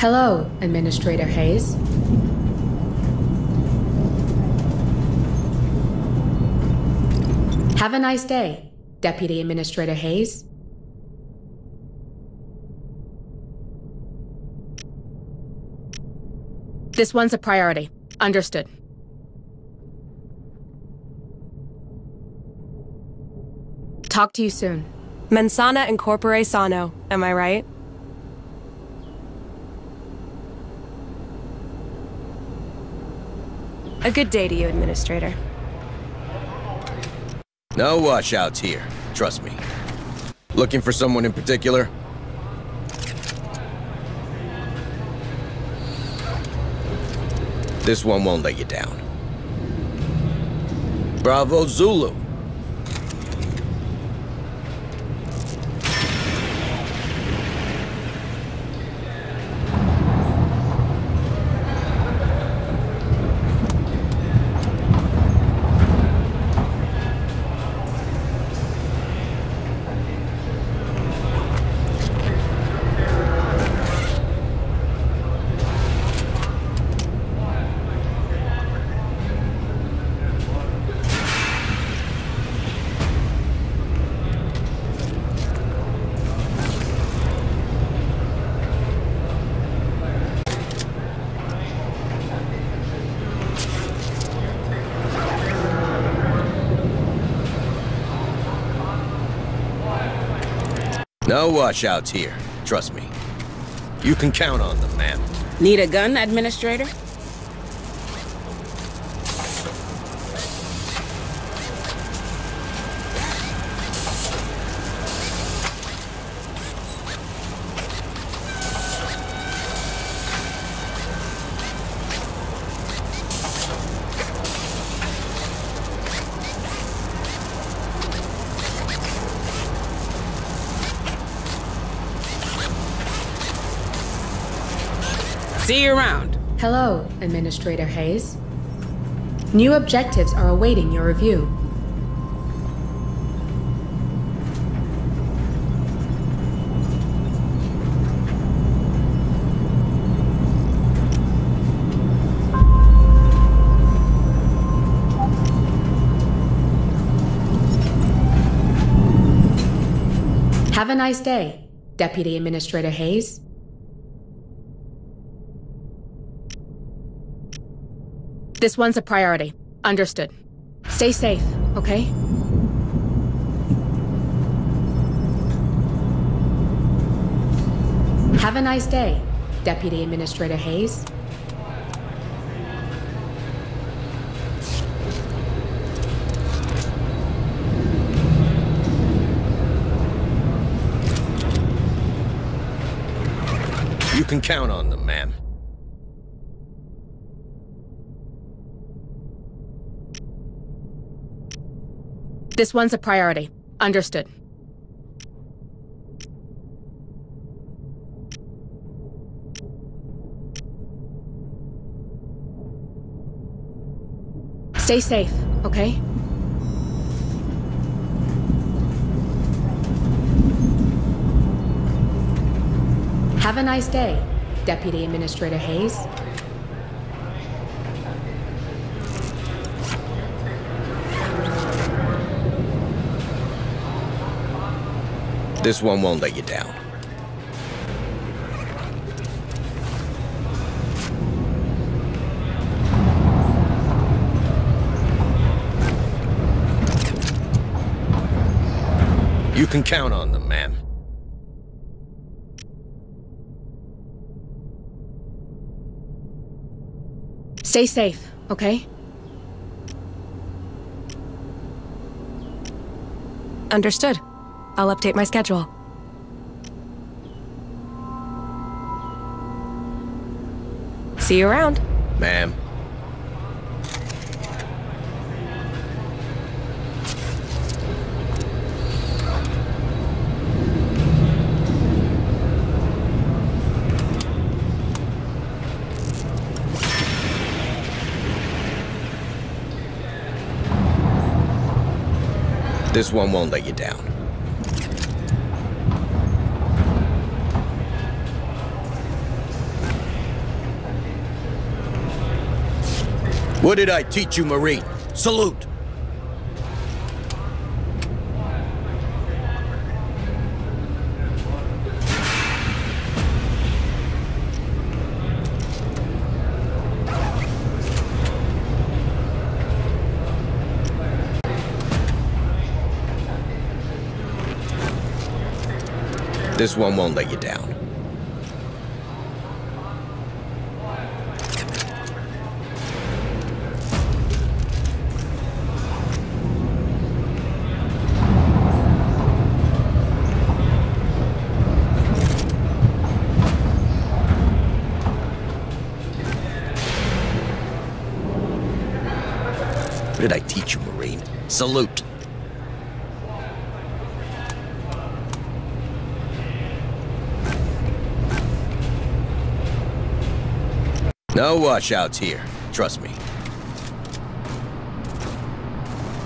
Hello, Administrator Hayes. Have a nice day, Deputy Administrator Hayes. This one's a priority. Understood. Talk to you soon. Mensana incorpore sano, am I right? A good day to you, Administrator. No washouts here, trust me. Looking for someone in particular? This one won't let you down. Bravo Zulu. No washouts here, trust me. You can count on them, ma'am. Need a gun, Administrator? Administrator Hayes. New objectives are awaiting your review. Have a nice day, Deputy Administrator Hayes. This one's a priority. Understood. Stay safe, okay? Have a nice day, Deputy Administrator Hayes. You can count on them, ma'am. This one's a priority. Understood. Stay safe, okay? Have a nice day, Deputy Administrator Hayes. This one won't let you down. You can count on them, ma'am. Stay safe, okay? Understood. I'll update my schedule. See you around. Ma'am. This one won't let you down. What did I teach you, Marine? Salute! This one won't let you down. Salute. No washouts here. Trust me.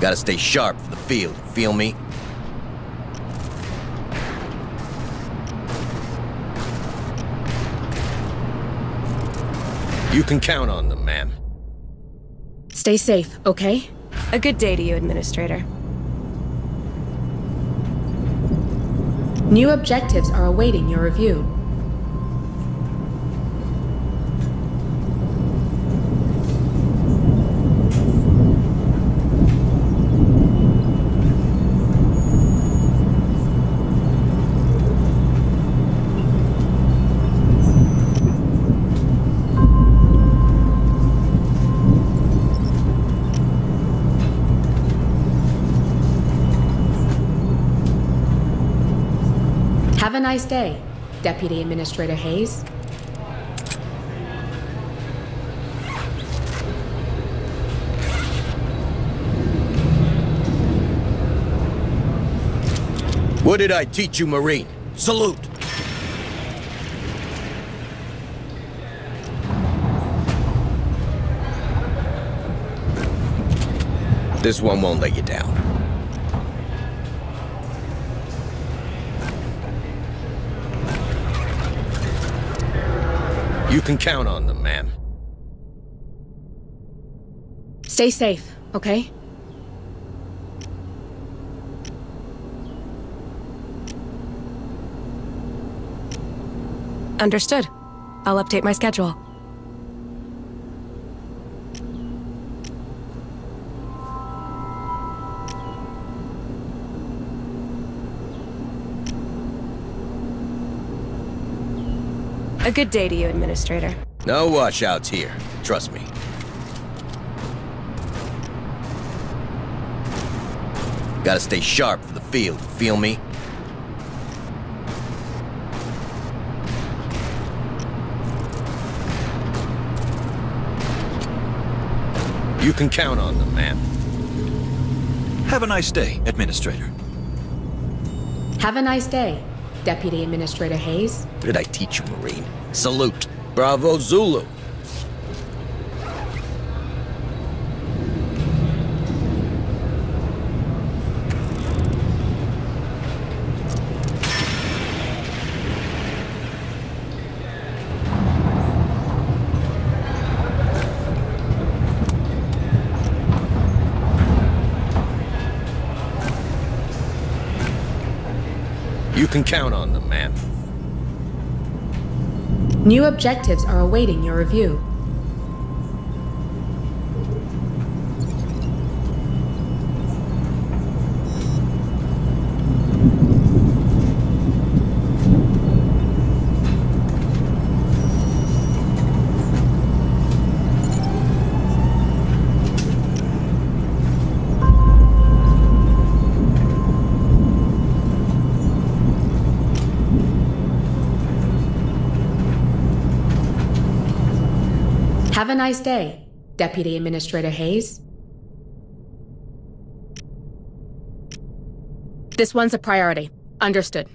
Gotta stay sharp for the field, feel me? You can count on them, ma'am. Stay safe, okay? A good day to you, Administrator. New objectives are awaiting your review. Nice day, Deputy Administrator Hayes. What did I teach you, Marine? Salute! This one won't let you down. You can count on them, ma'am. Stay safe, okay? Understood. I'll update my schedule. A good day to you, Administrator. No watchouts here. Trust me. Gotta stay sharp for the field, feel me? You can count on them, man. Have a nice day, Administrator. Have a nice day, Deputy Administrator Hayes. What did I teach you, Marine? Salute. Bravo, Zulu. You can count on. New objectives are awaiting your review. Nice day, Deputy Administrator Hayes. This one's a priority. Understood.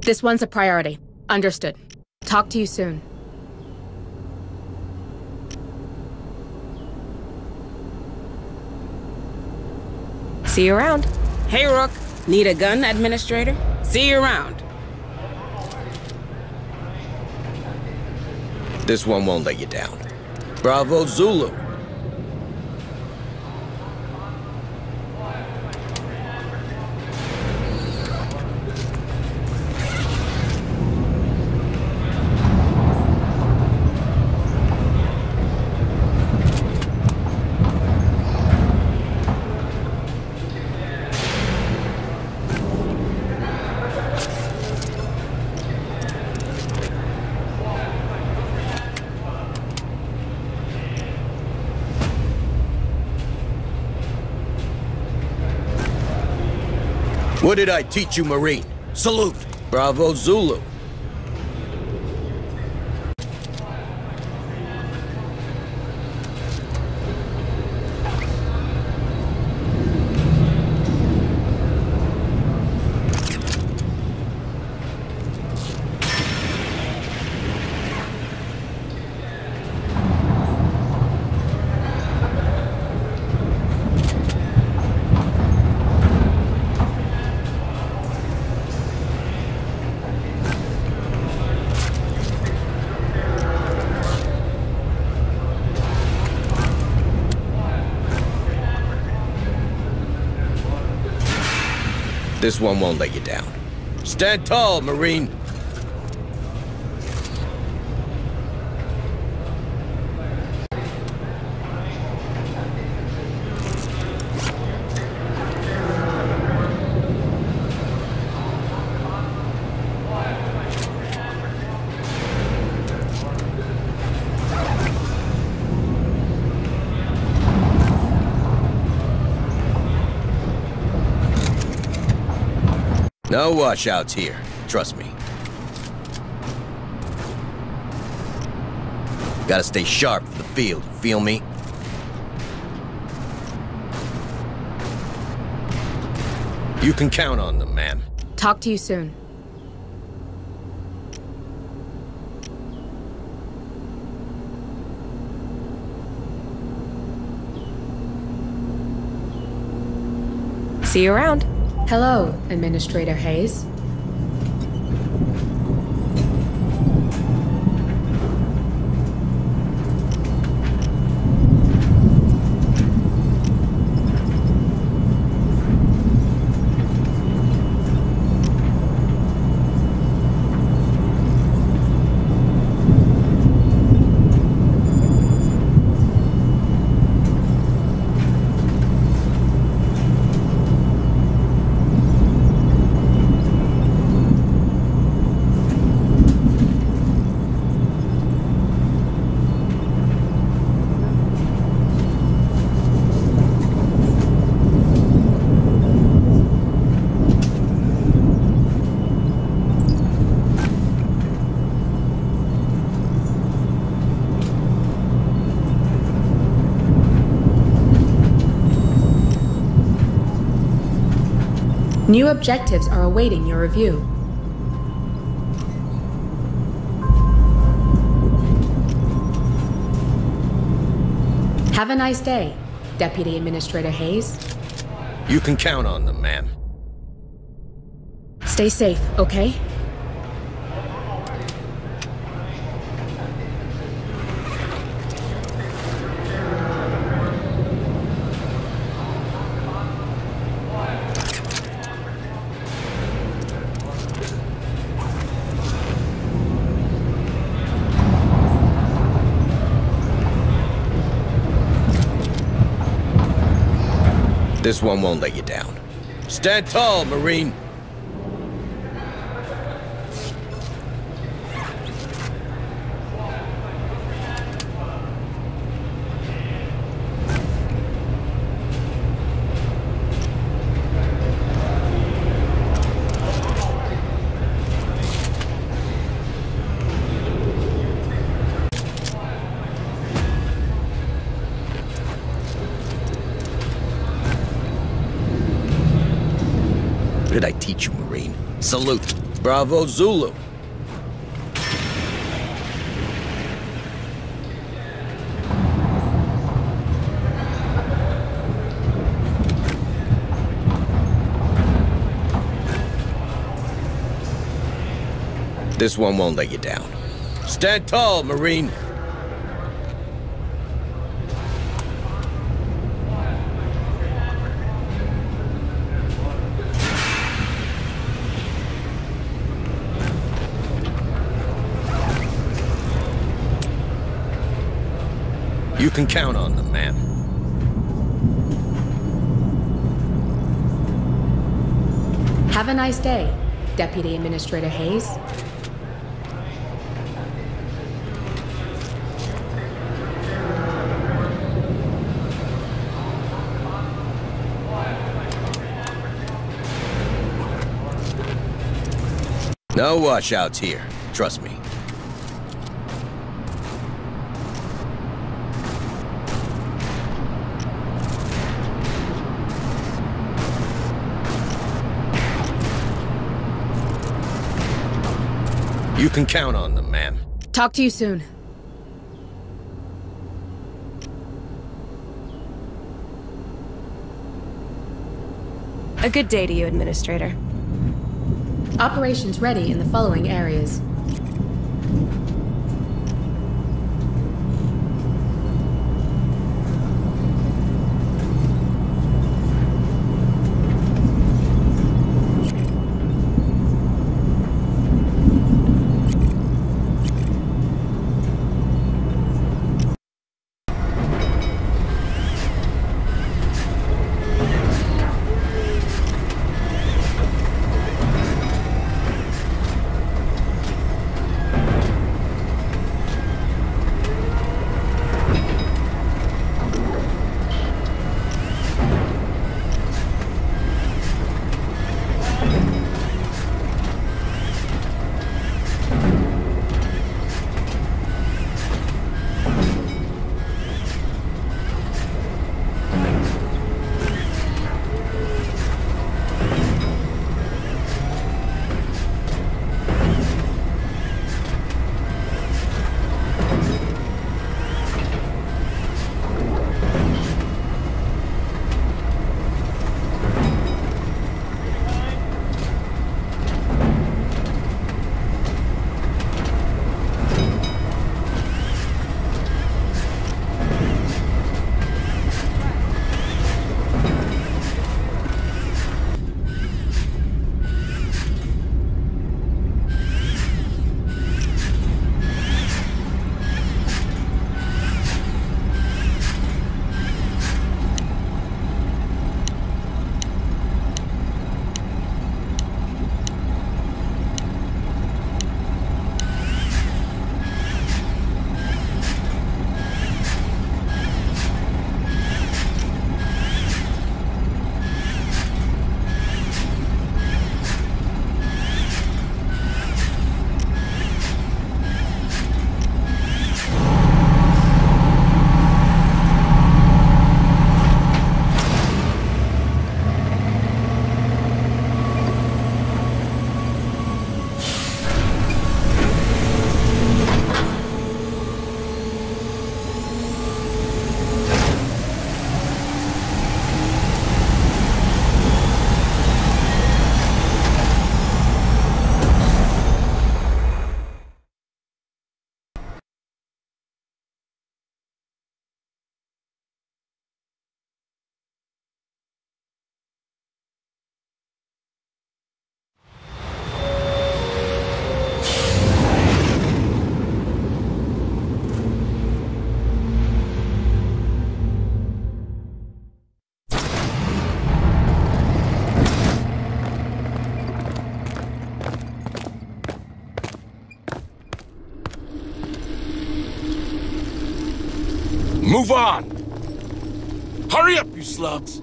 This one's a priority. Understood. Talk to you soon. See you around. Hey, Rook. Need a gun, Administrator? See you around. This one won't let you down. Bravo Zulu. What did I teach you, Marine? Salute. Bravo Zulu. This one won't let you down. Stand tall, Marine. Washouts here. Trust me. Gotta stay sharp for the field, feel me? You can count on them, man. Talk to you soon. See you around. Hello, Administrator Hayes. New objectives are awaiting your review. Have a nice day, Deputy Administrator Hayes. You can count on them, ma'am. Stay safe, okay? This one won't let you down. Stand tall, Marine. Bravo Zulu. This one won't let you down. Stand tall, Marine. You can count on them, man. Have a nice day, Deputy Administrator Hayes. No washouts here. Trust me. You can count on them, ma'am. Talk to you soon. A good day to you, Administrator. Operations ready in the following areas. Move on! Hurry up, you slugs!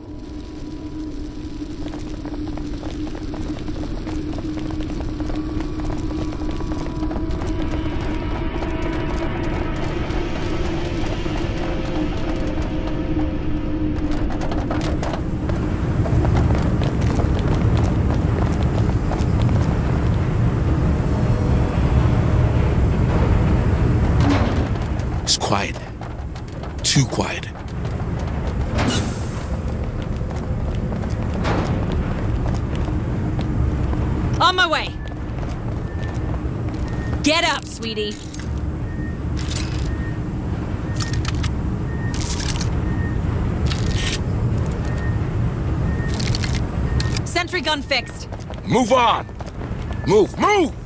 Sweetie. Sentry gun fixed. Move on! Move, move!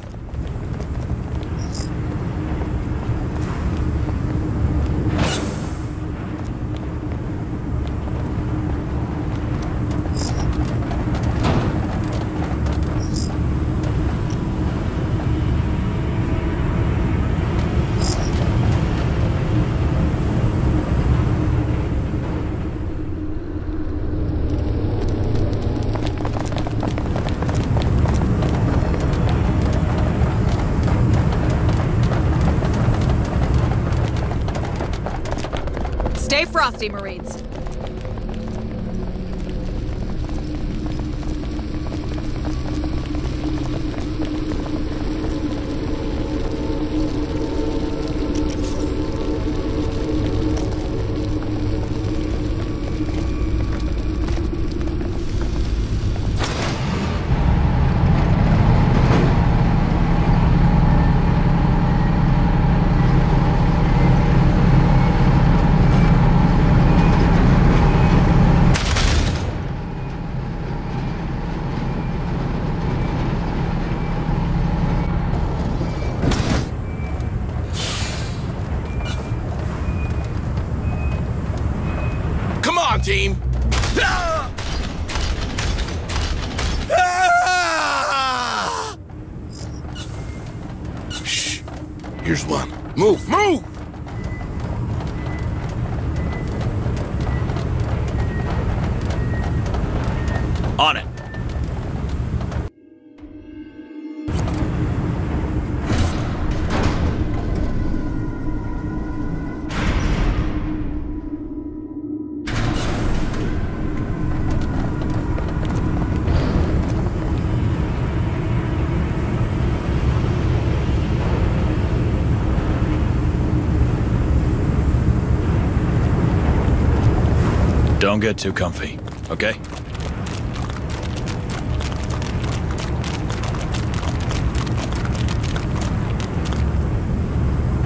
Don't get too comfy, okay?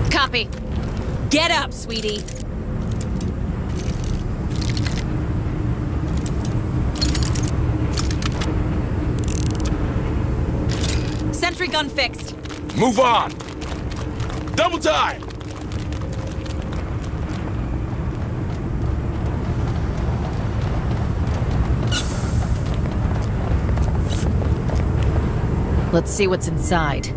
Copy. Get up, sweetie. Sentry gun fixed. Move on! Double time! Let's see what's inside.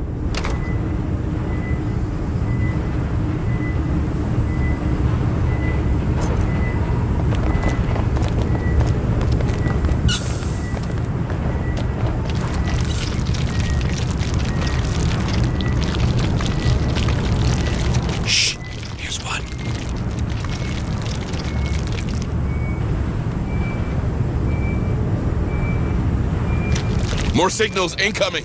More signals incoming!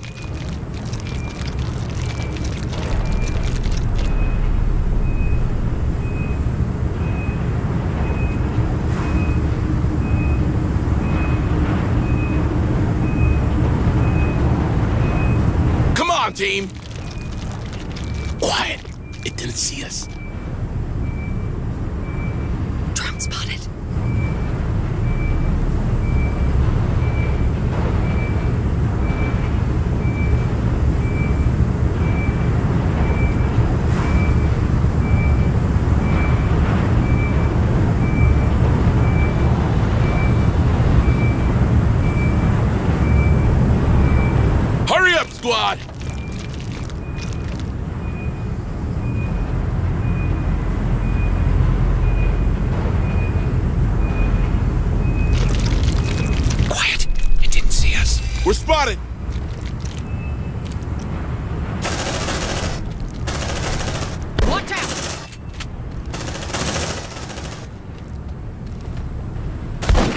Come on, team! Quiet! It didn't see us. Drone spotted. Hurry up, squad! Quiet. It didn't see us. We're spotted! Watch out!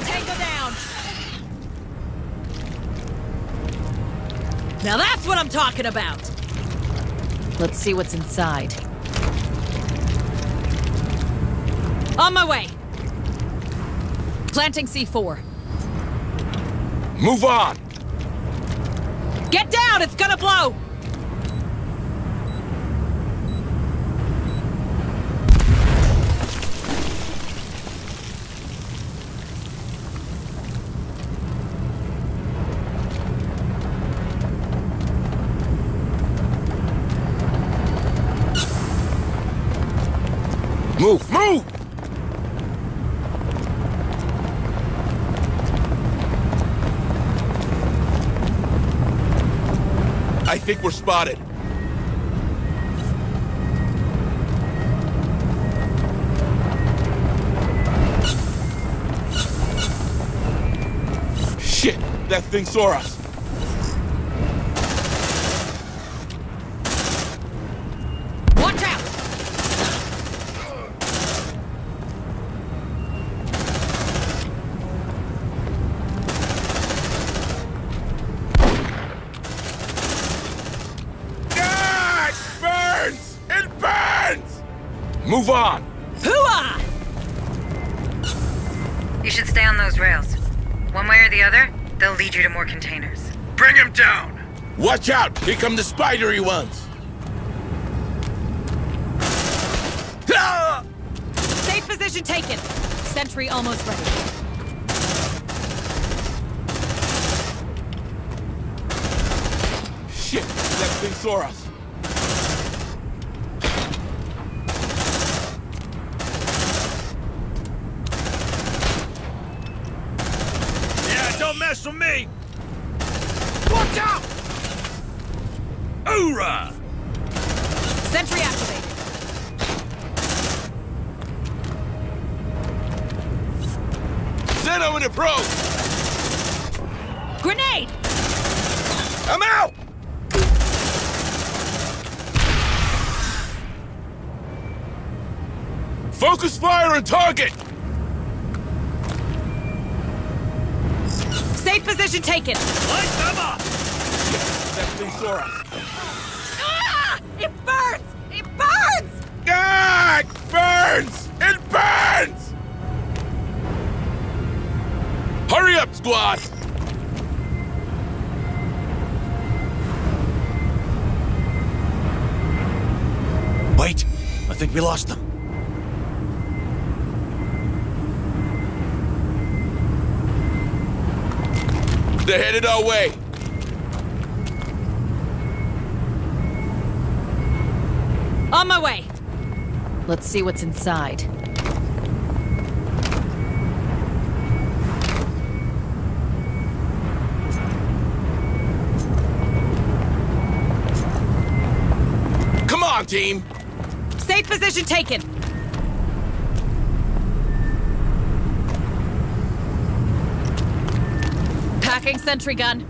Tango down! Now that's what I'm talking about! Let's see what's inside. On my way! Planting C4. Move on! Get down! It's gonna blow! Move, move! I think we're spotted. Shit! That thing saw us! Here come the spidery ones! They're headed our way. On my way. Let's see what's inside. Come on, team! Safe position taken. Packing sentry gun.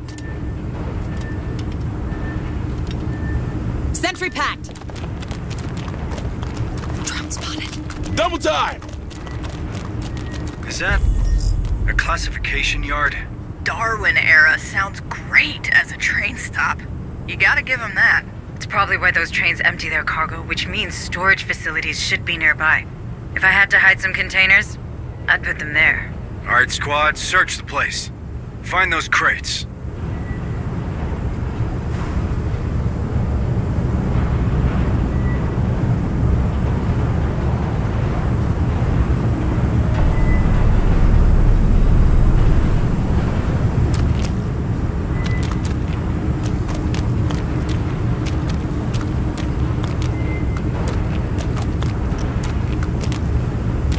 Sentry packed. Drone spotted. Double time! Is that a classification yard? Darwin era sounds great as a train stop. You gotta give them that. It's probably where those trains empty their cargo, which means storage facilities should be nearby. If I had to hide some containers, I'd put them there. All right, squad, search the place. Find those crates.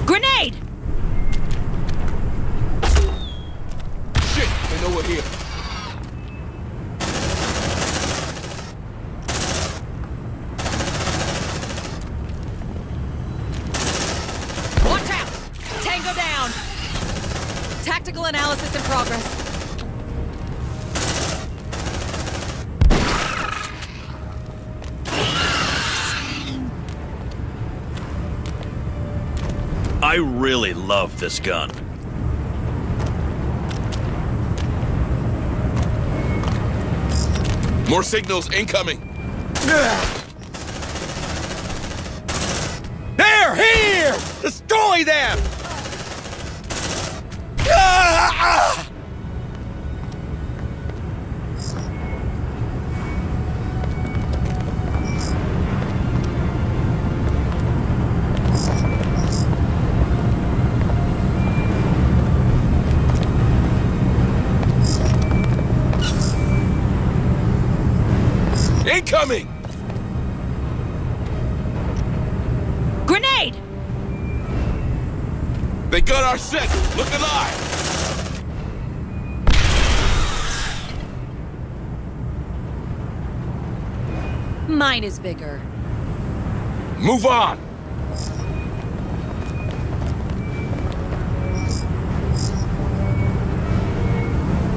Grenade! Shit, they know we're here. Watch out! Tango down! Tactical analysis in progress. I really love this gun. More signals incoming. Is bigger. Move on!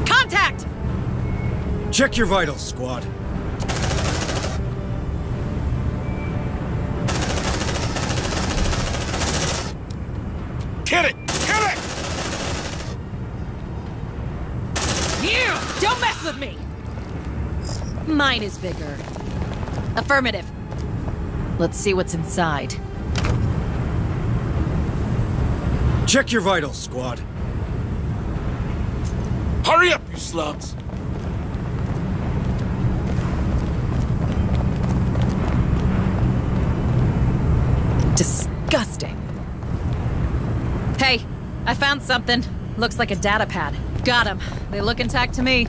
Contact! Check your vitals, squad. Get it! Get it! You! Don't mess with me! Mine is bigger. Affirmative. Let's see what's inside. Check your vitals, squad. Hurry up, you slugs! Disgusting. Hey, I found something. Looks like a data pad. Got 'em. They look intact to me.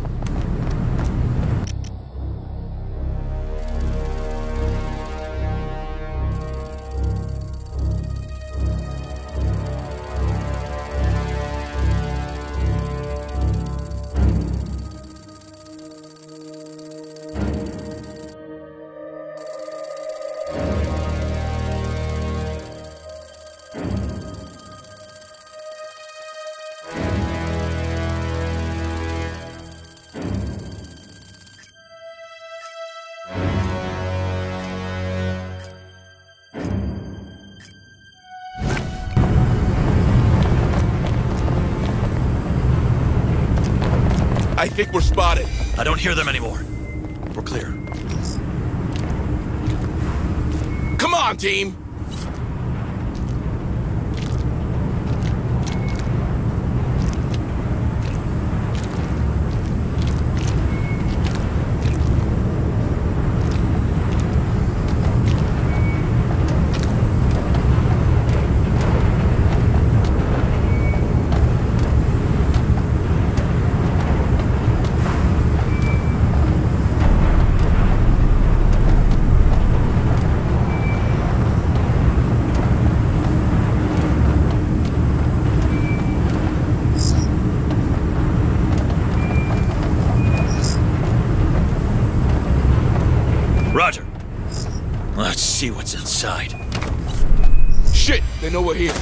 Think we're spotted. I don't hear them anymore. We're clear. Come on, team! Roger. Let's see what's inside. Shit, they know we're here.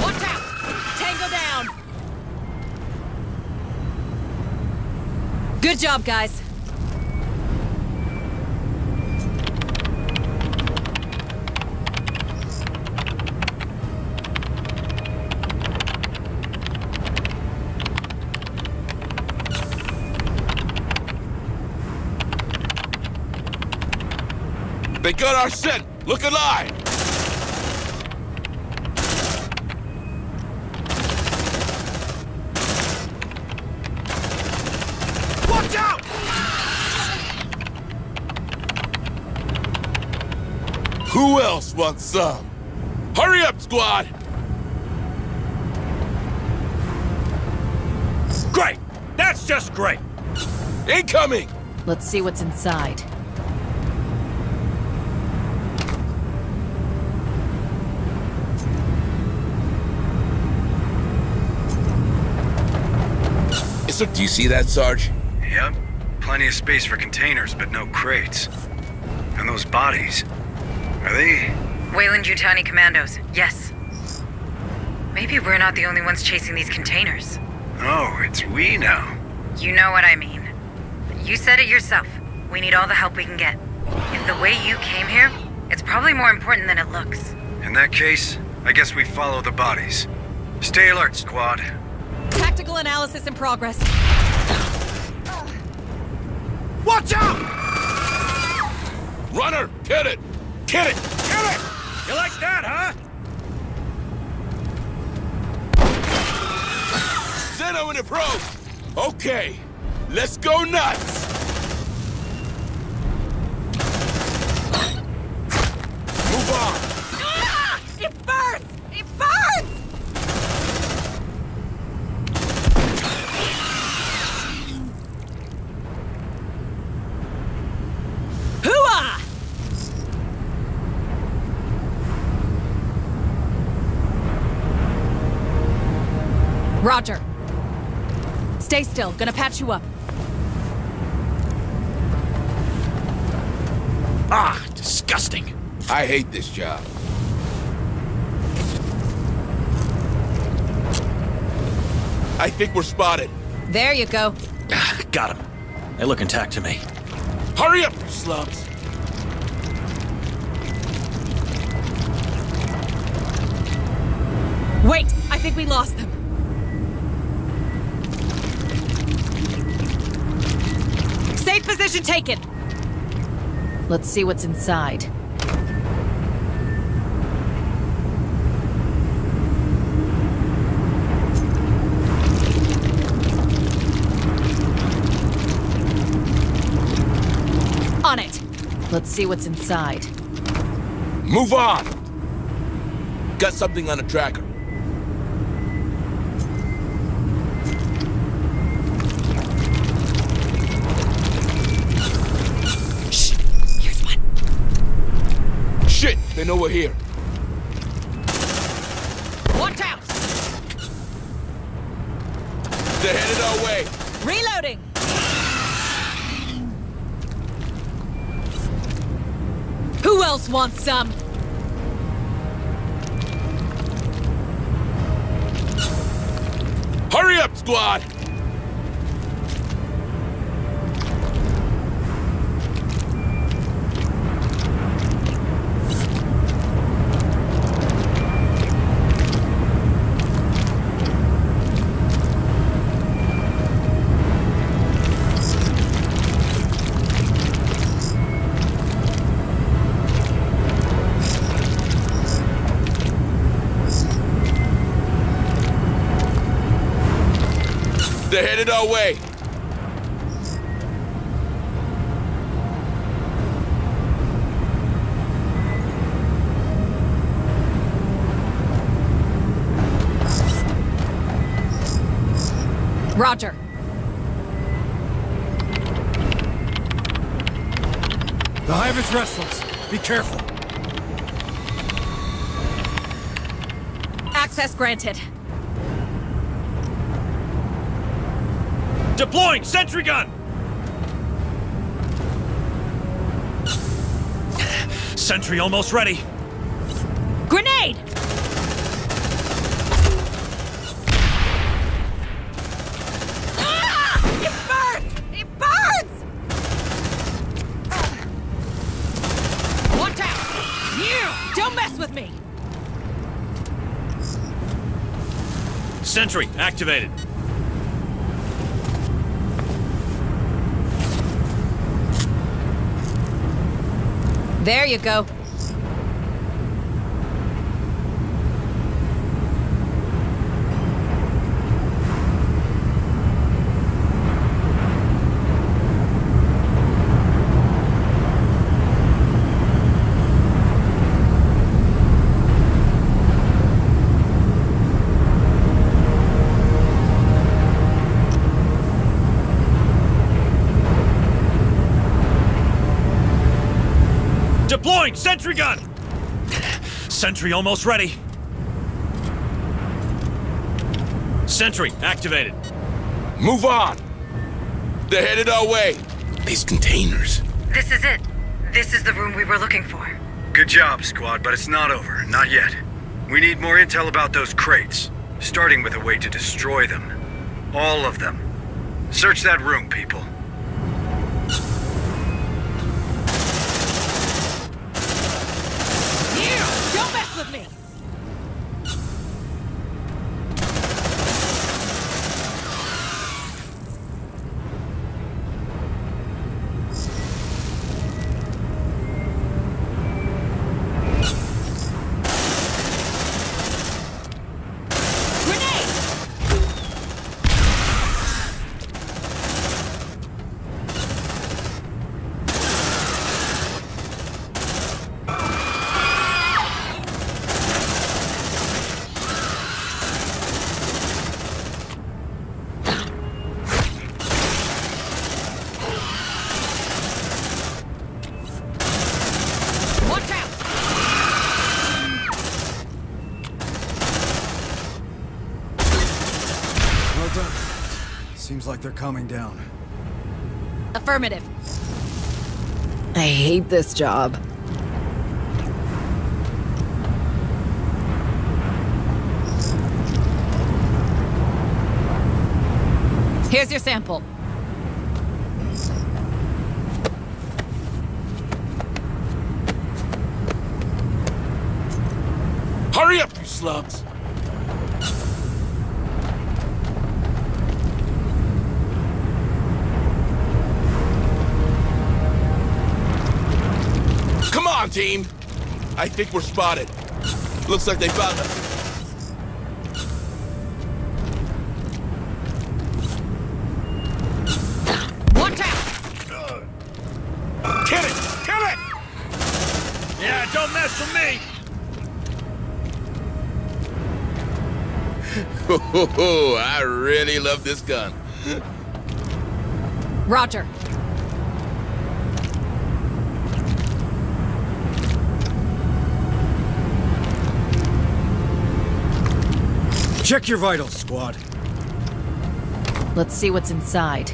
Watch out! Tango down! Good job, guys. They got our scent! Look alive! Watch out! Who else wants some? Hurry up, squad! Great! That's just great! Incoming! Let's see what's inside. So, do you see that, Sarge? Yep. Plenty of space for containers, but no crates. And those bodies. Are they. Weyland Yutani Commandos, yes. Maybe we're not the only ones chasing these containers. Oh, it's we now. You know what I mean. You said it yourself. We need all the help we can get. If the way you came here, it's probably more important than it looks. In that case, I guess we follow the bodies. Stay alert, squad. Tactical analysis in progress. Watch out! Runner, get it! approach! Okay, let's go nuts! Move on! Ah! It! It! Roger. Stay still. Gonna patch you up. Ah, disgusting. I hate this job. I think we're spotted. There you go. Got him. They look intact to me. Hurry up, you slums. Wait! I think we lost them. Taken! Let's see what's inside. On it! Let's see what's inside. Move on. Got something on the tracker. They know we're here. Watch out! They're headed our way. Reloading! Who else wants some? Hurry up, squad. Headed our way. Roger. The hive is restless. Be careful. Access granted. Deploying sentry gun! Sentry almost ready. Grenade! Ah! It burns! It burns! Watch out! You! Don't mess with me! Sentry activated. There you go. Deploying sentry gun! Sentry almost ready. Sentry activated. Move on. They're headed our way. These containers. This is it. This is the room we were looking for. Good job, squad, but it's not over. Not yet. We need more intel about those crates, starting with a way to destroy them. All of them. Search that room, people. They're calming down. Affirmative. I hate this job. Here's your sample. Think we're spotted. Looks like they found us. Watch out! Kill it! Kill it! Yeah, don't mess with me! Oh, I really love this gun. Roger. Check your vitals, squad. Let's see what's inside.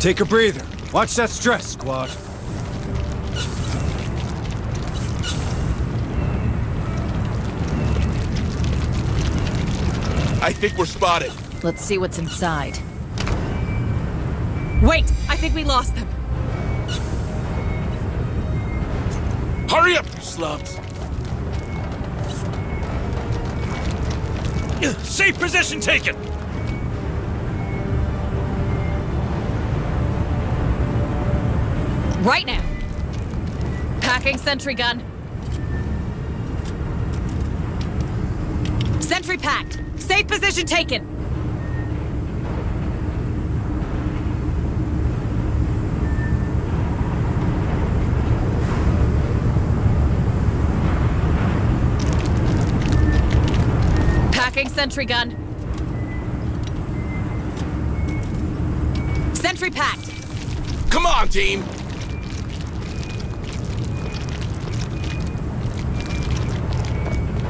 Take a breather. Watch that stress, squad. I think we're spotted. Let's see what's inside. Wait! I think we lost them. Hurry up, you slugs! Safe position taken! Right now. Packing sentry gun. Sentry packed. Safe position taken. Sentry gun. Sentry packed. Come on, team!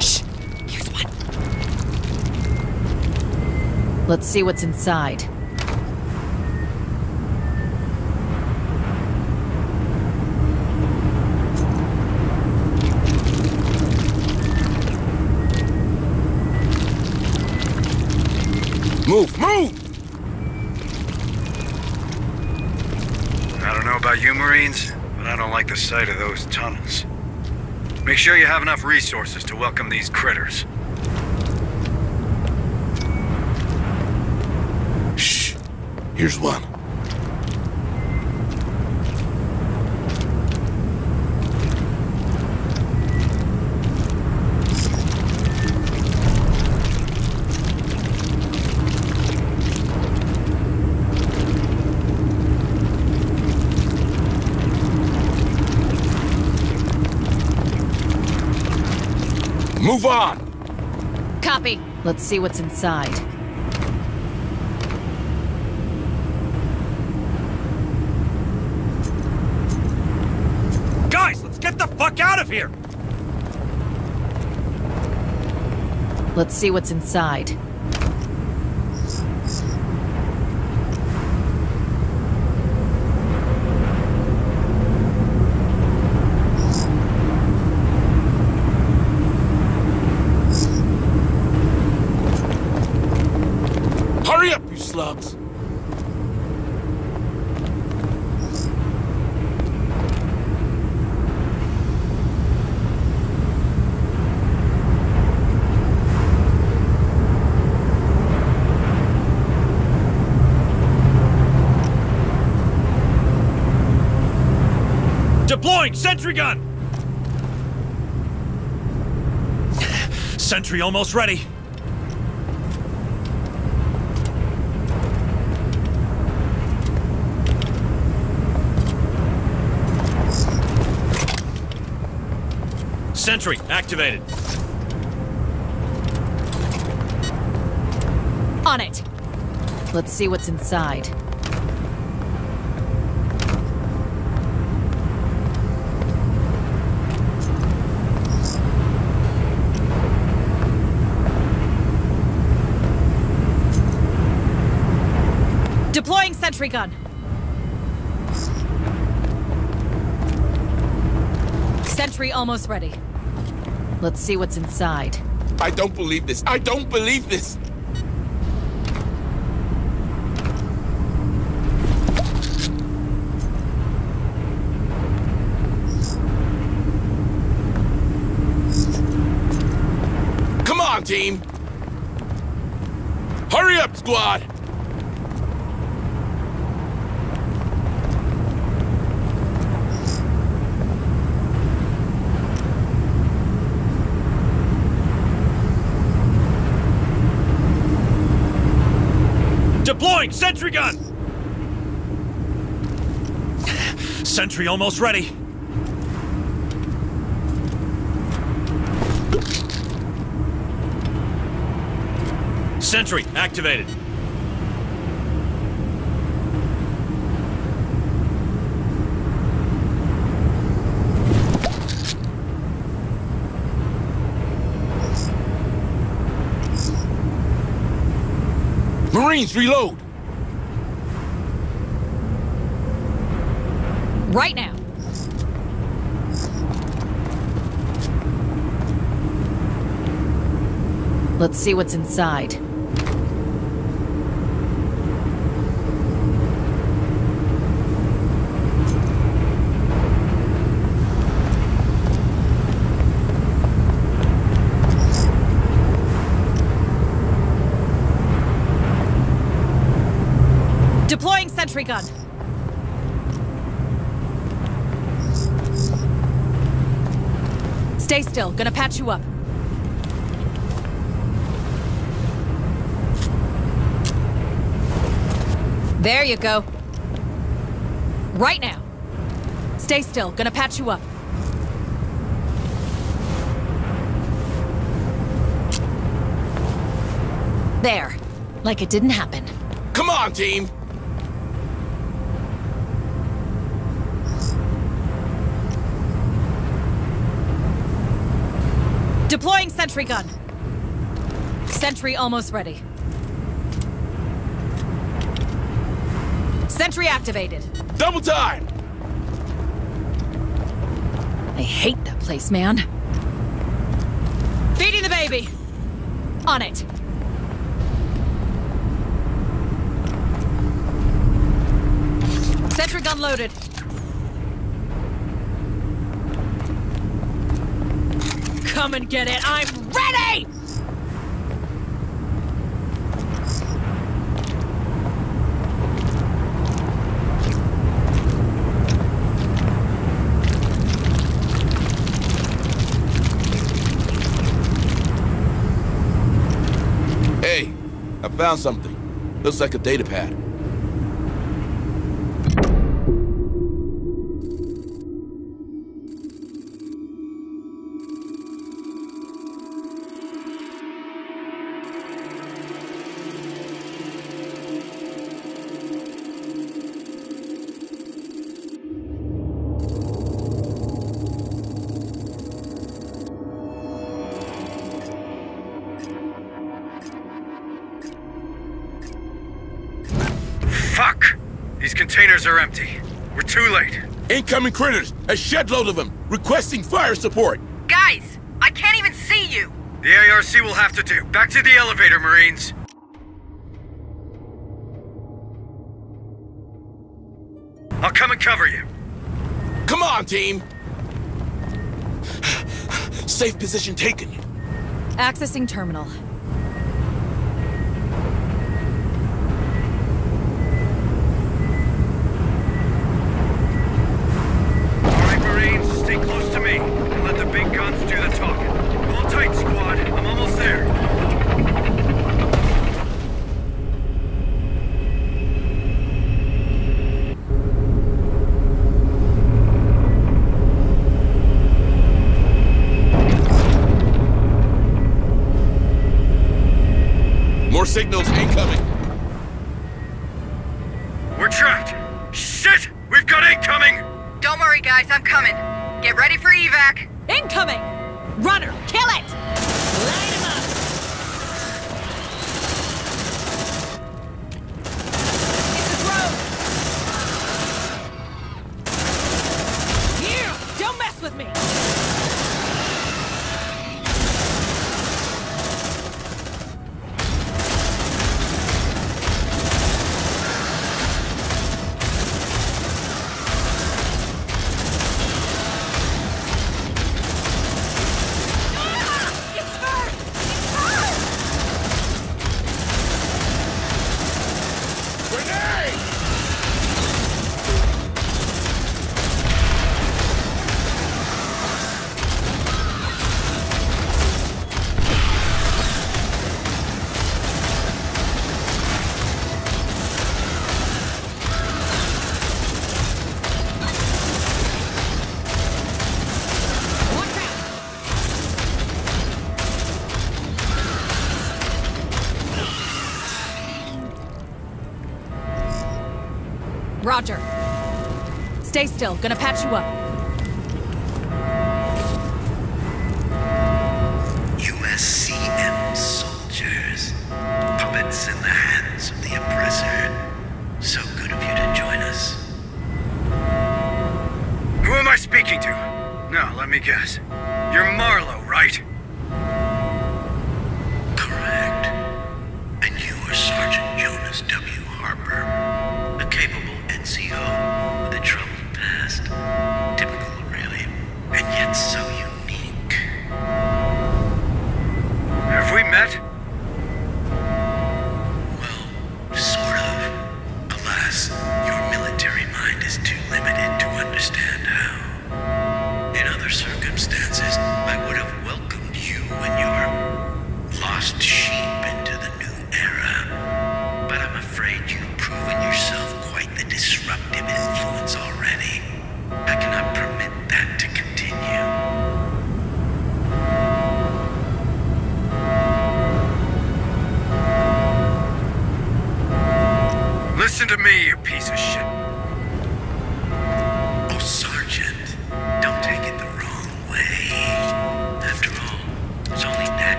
Shh. Here's one. Let's see what's inside. Move, move! I don't know about you Marines, but I don't like the sight of those tunnels. Make sure you have enough resources to welcome these critters. Shh. Here's one. Move on! Copy. Let's see what's inside. Guys, let's get the fuck out of here! Let's see what's inside. Hurry up, you slugs! Deploying sentry gun! Sentry almost ready. Sentry activated. On it. Let's see what's inside. Gun. Sentry almost ready. Let's see what's inside. I don't believe this. I don't believe this. Come on, team. Hurry up, squad. Deploying sentry gun! Sentry almost ready. Sentry activated. Marines, reload. Right now. Let's see what's inside. Deploying sentry gun. Stay still. Gonna patch you up. There you go. Right now. Stay still. Gonna patch you up. There. Like it didn't happen. Come on, team. Deploying sentry gun. Sentry almost ready. Sentry activated. Double time. I hate that place, man. Feeding the baby. On it. Sentry gun loaded. Come and get it. I'm ready! Hey, I found something. Looks like a data pad. Incoming critters, a shed load of them, requesting fire support. Guys, I can't even see you. The ARC will have to do. Back to the elevator, Marines. I'll come and cover you. Come on, team. Safe position taken. Accessing terminal. Stay still. Gonna patch you up.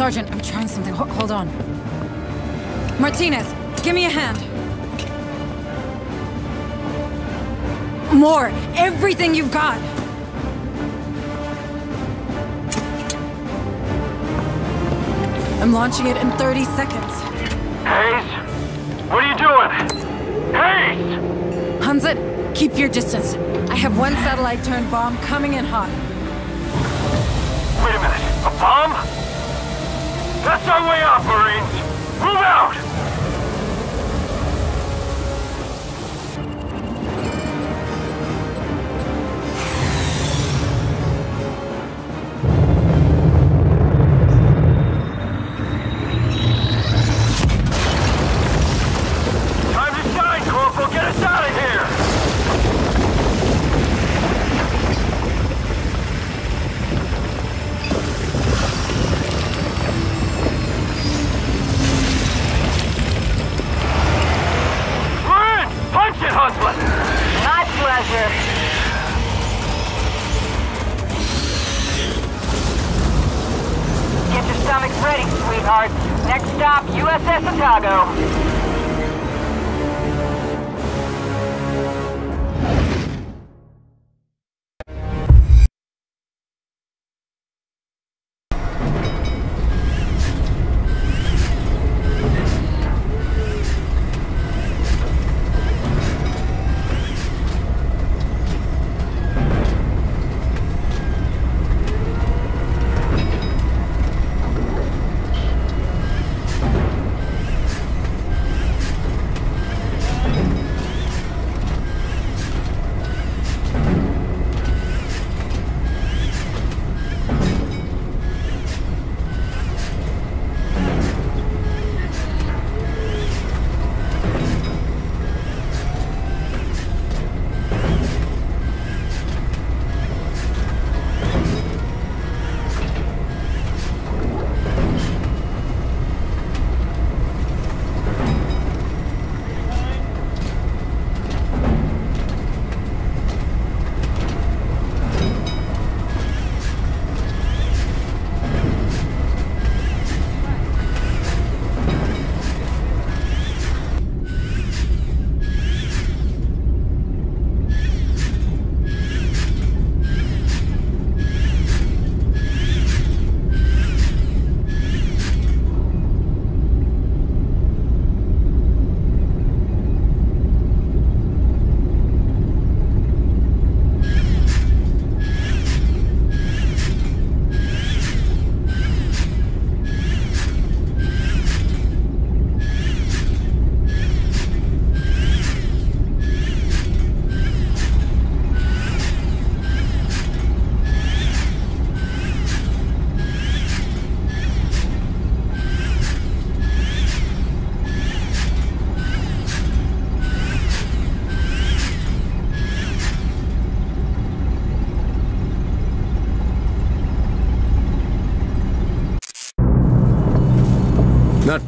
Sergeant, I'm trying something. Hold on. Martinez, give me a hand. More! Everything you've got! I'm launching it in 30 seconds. Hayes? What are you doing? Hayes! Hunzit, keep your distance. I have one satellite-turned bomb coming in hot. Wait a minute. A bomb? how we operate. Move out!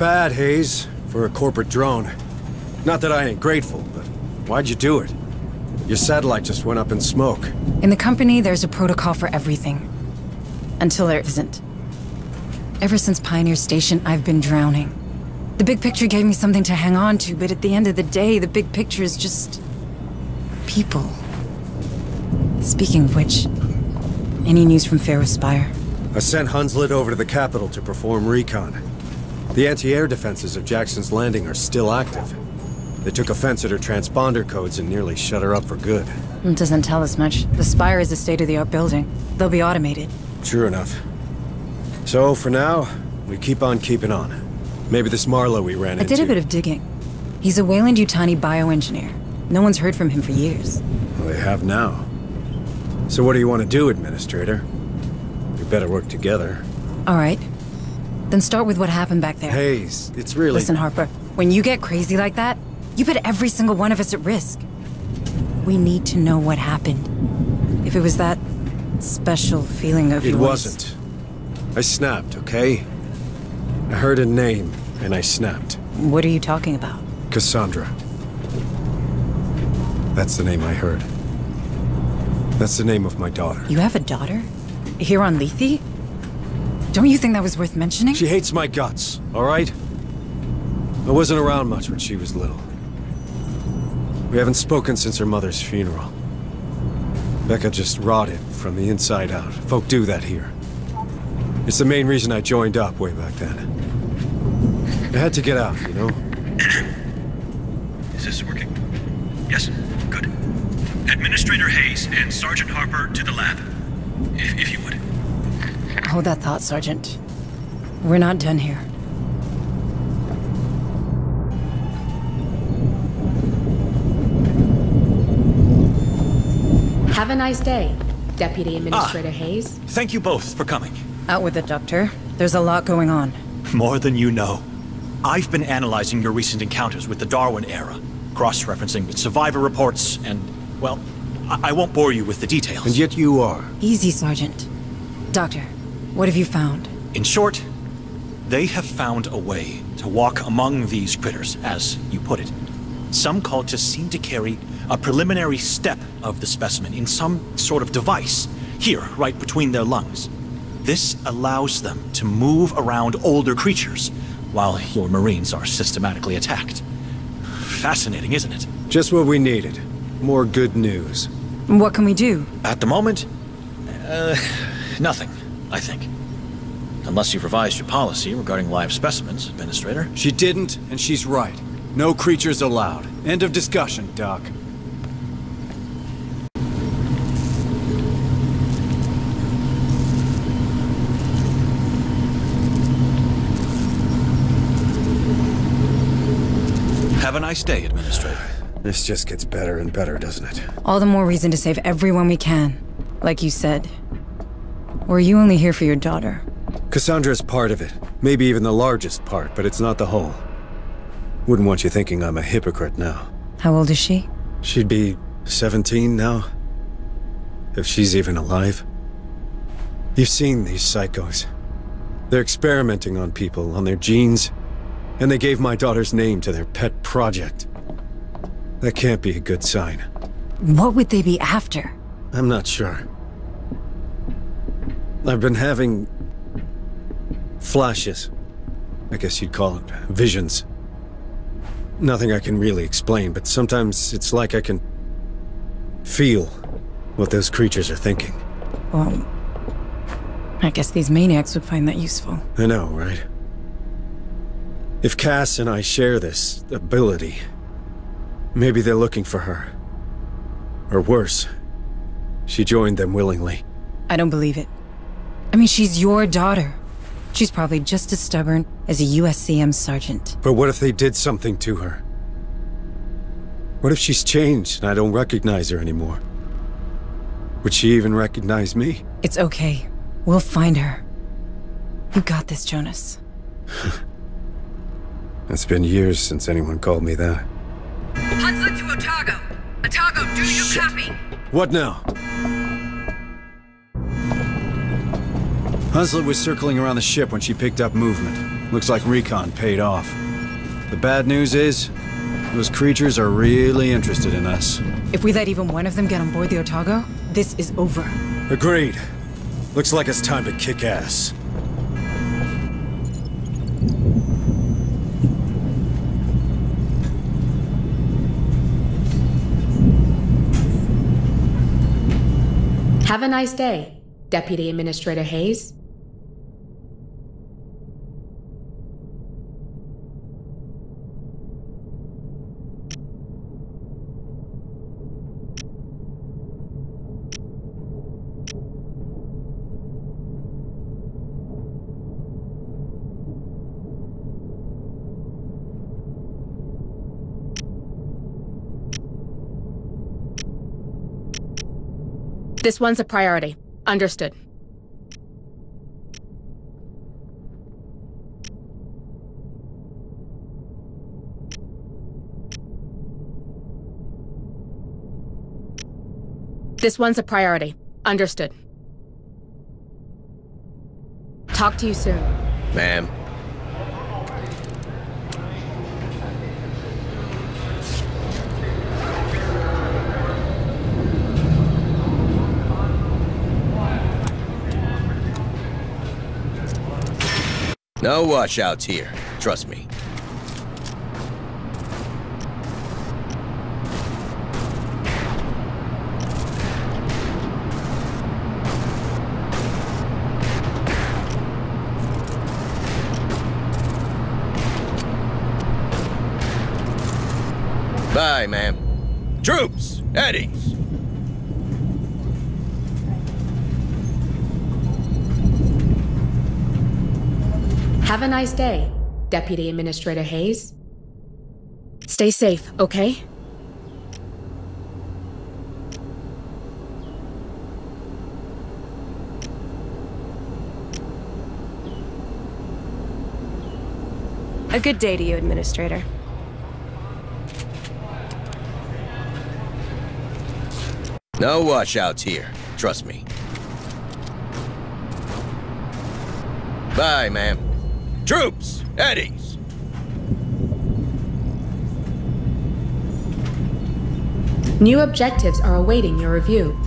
Bad, Hayes, for a corporate drone. Not that I ain't grateful, but why'd you do it? Your satellite just went up in smoke. In the company, there's a protocol for everything. Until there isn't. Ever since Pioneer Station, I've been drowning. The big picture gave me something to hang on to, but at the end of the day, the big picture is just... people. Speaking of which, any news from Pharaoh Spire? I sent Hunslet over to the capital to perform recon. The anti-air defenses of Jackson's Landing are still active. They took offense at her transponder codes and nearly shut her up for good. It doesn't tell us much. The Spire is a state-of-the-art building. They'll be automated. True enough. So, for now, we keep on keeping on. Maybe this Marlowe we ran I into... I did a bit of digging. He's a Weyland-Yutani bioengineer. No one's heard from him for years. Well, they have now. So what do you want to do, Administrator? We better work together. All right. Then start with what happened back there. Hayes, it's really... Listen, Harper. When you get crazy like that, you put every single one of us at risk. We need to know what happened. If it was that special feeling of It yours. wasn't. I snapped, okay? I heard a name, and I snapped. What are you talking about? Cassandra. That's the name I heard. That's the name of my daughter. You have a daughter? Here on Lethe? Don't you think that was worth mentioning? She hates my guts, all right? I wasn't around much when she was little. We haven't spoken since her mother's funeral. Becca just rotted from the inside out. Folk do that here. It's the main reason I joined up way back then. I had to get out, you know? Is this working? Yes. Good. Administrator Hayes and Sergeant Harper to the lab. If, if you would. Hold that thought, Sergeant. We're not done here. Have a nice day, Deputy Administrator ah, Hayes. Thank you both for coming. Out with it, Doctor. There's a lot going on. More than you know. I've been analyzing your recent encounters with the Darwin era, cross-referencing with survivor reports, and, well, I, I won't bore you with the details. And yet you are. Easy, Sergeant. Doctor, what have you found? In short, they have found a way to walk among these critters, as you put it. Some cultists seem to carry a preliminary step of the specimen in some sort of device, here, right between their lungs. This allows them to move around older creatures, while your marines are systematically attacked. Fascinating, isn't it? Just what we needed. More good news. What can we do? At the moment, uh, nothing, I think. Unless you've revised your policy regarding live specimens, Administrator. She didn't, and she's right. No creatures allowed. End of discussion, Doc. Have a nice day, Administrator. This just gets better and better, doesn't it? All the more reason to save everyone we can. Like you said. Or are you only here for your daughter? Cassandra's part of it. Maybe even the largest part, but it's not the whole. Wouldn't want you thinking I'm a hypocrite now. How old is she? She'd be 17 now. If she's even alive. You've seen these psychos. They're experimenting on people, on their genes, and they gave my daughter's name to their pet project. That can't be a good sign. What would they be after? I'm not sure. I've been having... flashes. I guess you'd call it visions. Nothing I can really explain, but sometimes it's like I can... feel what those creatures are thinking. Well, I guess these maniacs would find that useful. I know, right? If Cass and I share this ability, maybe they're looking for her. Or worse, she joined them willingly. I don't believe it. I mean, she's your daughter. She's probably just as stubborn as a USCM sergeant. But what if they did something to her? What if she's changed and I don't recognize her anymore? Would she even recognize me? It's okay. We'll find her. You got this, Jonas. It's been years since anyone called me that. Hunslet to Otago. Otago, do you copy? What now? Hunslet was circling around the ship when she picked up movement. Looks like recon paid off. The bad news is, those creatures are really interested in us. If we let even one of them get on board the Otago, this is over. Agreed. Looks like it's time to kick ass. Have a nice day, Deputy Administrator Hayes. This one's a priority. Understood. This one's a priority. Understood. Talk to you soon. Ma'am. No washouts here. Trust me. Bye, ma'am. Troops! Eddies! Have a nice day, Deputy Administrator Hayes. Stay safe, okay? A good day to you, Administrator. No washouts here. Trust me. Bye, ma'am. Eddies! New objectives are awaiting your review.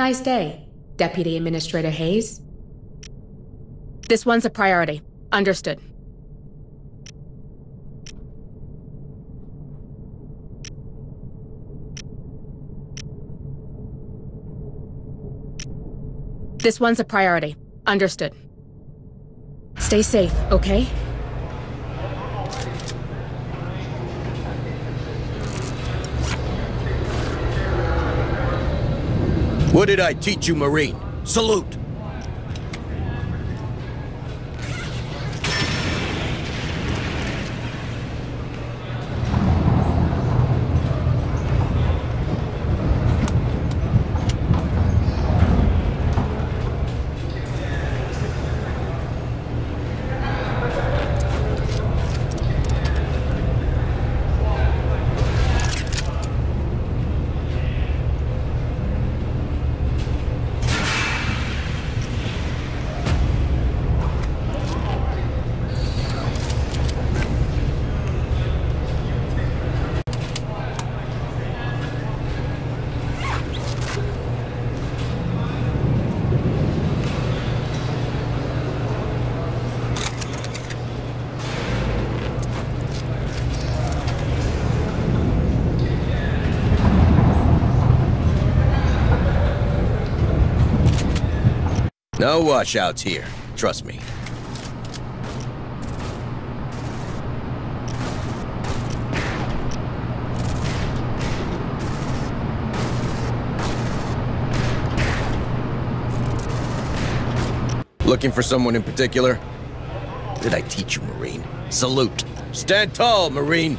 Nice day, Deputy Administrator Hayes. This one's a priority. Understood. This one's a priority. Understood. Stay safe, okay? What did I teach you, Marine? Salute! No washouts here. Trust me. Looking for someone in particular? Did I teach you, Marine? Salute. Stand tall, Marine.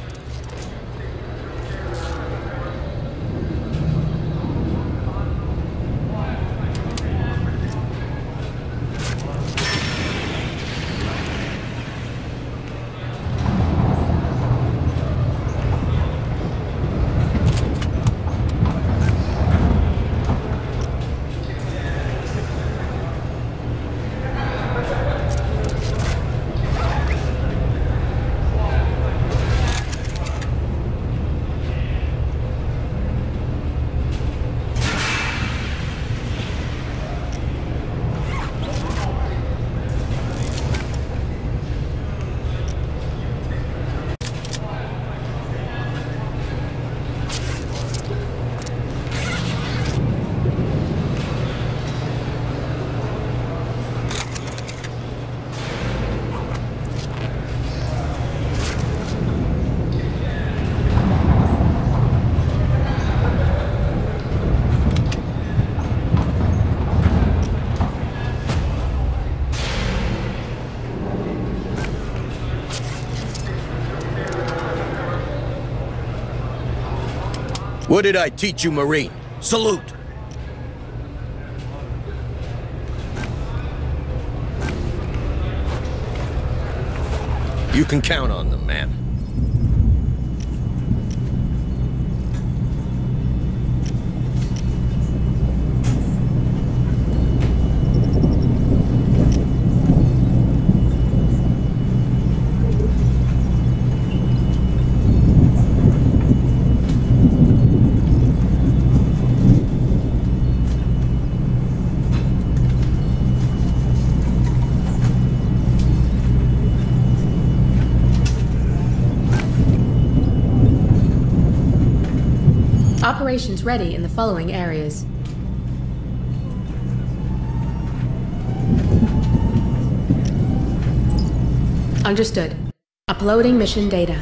What did I teach you, Marine? Salute! You can count on them, man. Operations ready in the following areas. Understood. Uploading mission data.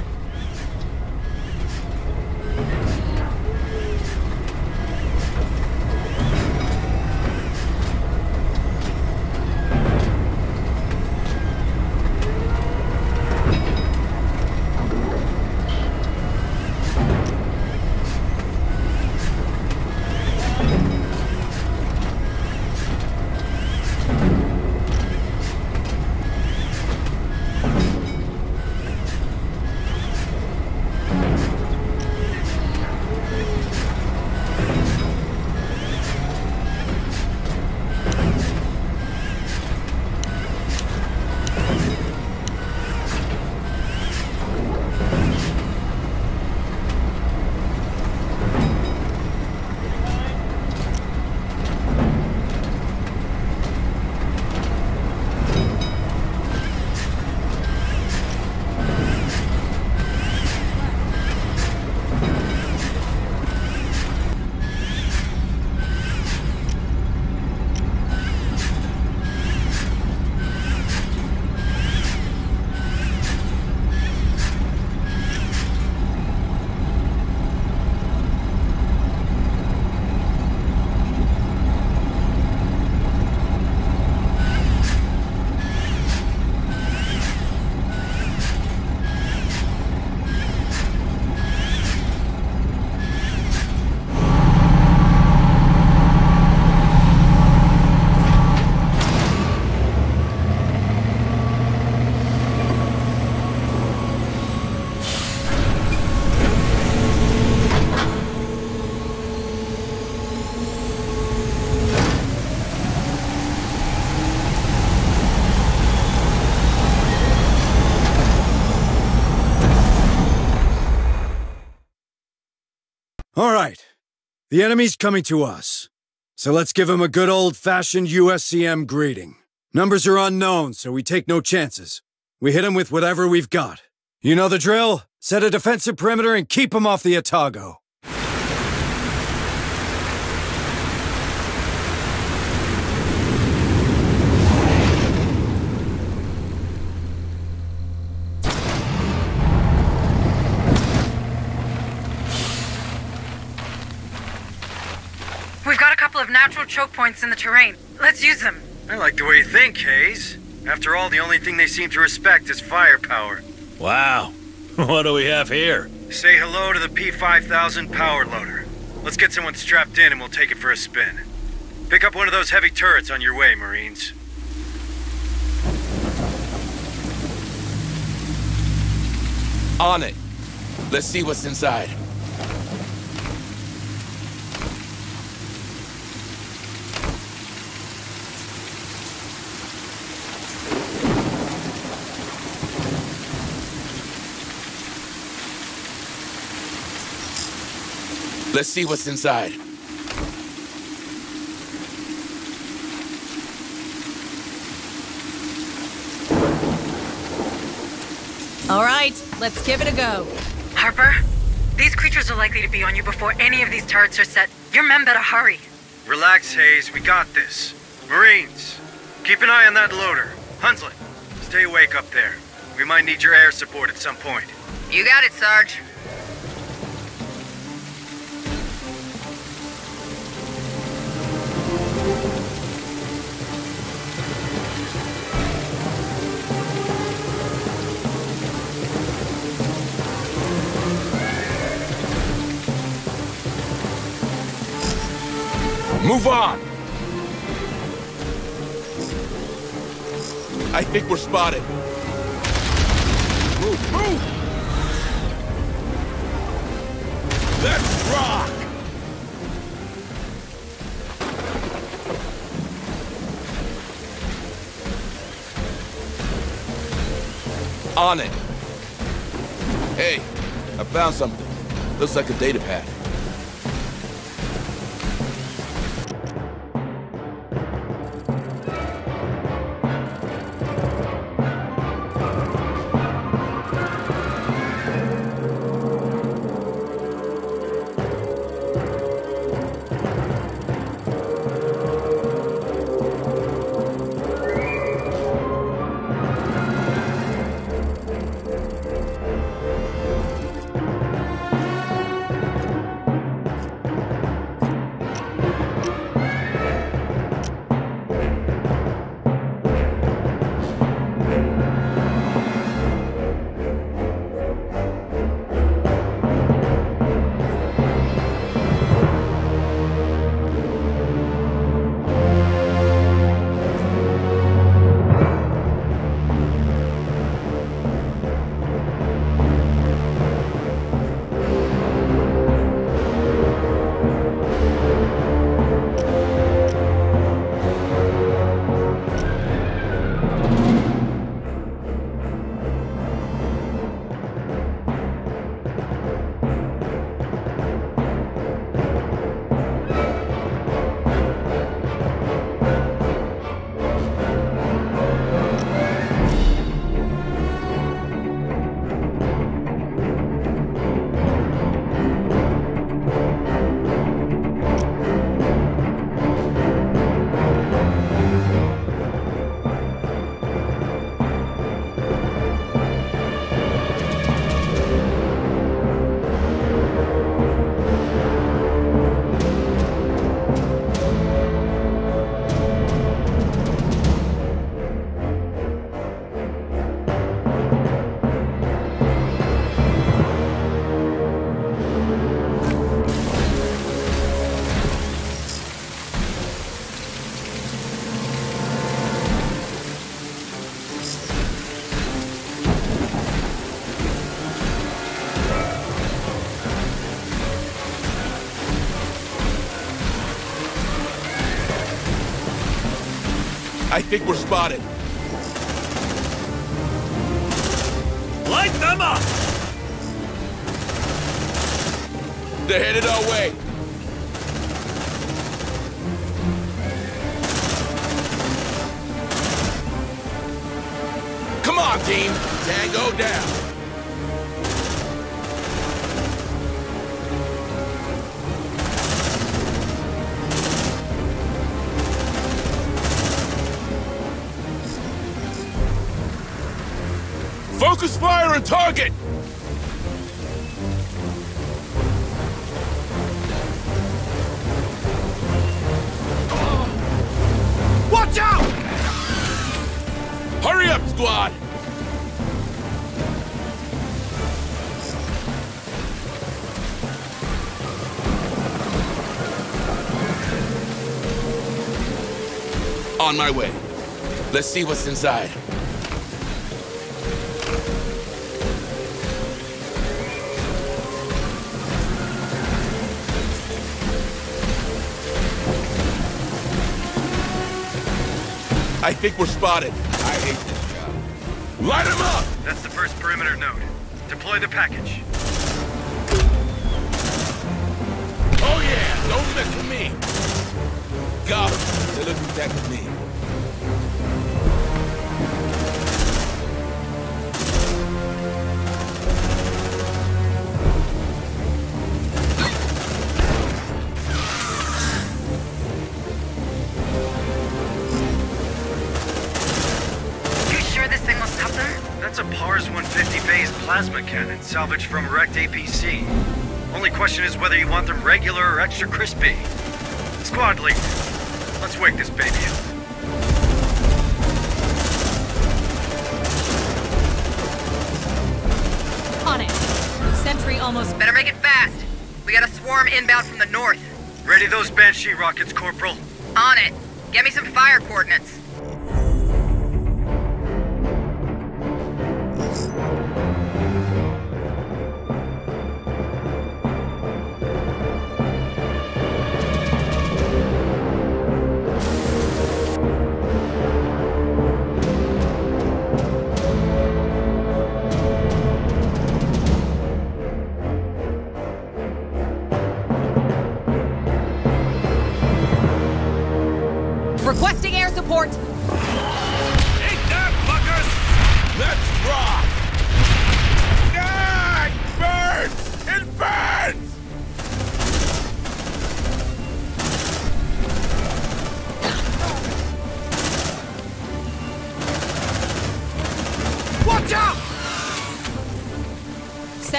The enemy's coming to us. So let's give him a good old-fashioned USCM greeting. Numbers are unknown, so we take no chances. We hit him with whatever we've got. You know the drill? Set a defensive perimeter and keep him off the Otago. We've got a couple of natural choke points in the terrain. Let's use them. I like the way you think, Hayes. After all, the only thing they seem to respect is firepower. Wow. What do we have here? Say hello to the P5000 power loader. Let's get someone strapped in and we'll take it for a spin. Pick up one of those heavy turrets on your way, Marines. On it. Let's see what's inside. Let's see what's inside. All right, let's give it a go. Harper, these creatures are likely to be on you before any of these turrets are set. Your men better hurry. Relax, Hayes. We got this. Marines, keep an eye on that loader. Hunslet, stay awake up there. We might need your air support at some point. You got it, Sarge. Move on! I think we're spotted. Move, move! Let's rock! On it. Hey, I found something. Looks like a data pad. Think we're spotted. And target! Watch out! Hurry up, squad! On my way. Let's see what's inside. I think we're spotted. I hate this job. Light him up! That's the first perimeter node. Deploy the package. Oh yeah, don't mess with me. Got him. They look back at me. 150 phase plasma cannon salvaged from wrecked APC. Only question is whether you want them regular or extra crispy. Squad lead, let's wake this baby up. On it. Sentry almost... Better make it fast. We got a swarm inbound from the north. Ready those Banshee rockets, Corporal. On it. Get me some fire coordinates.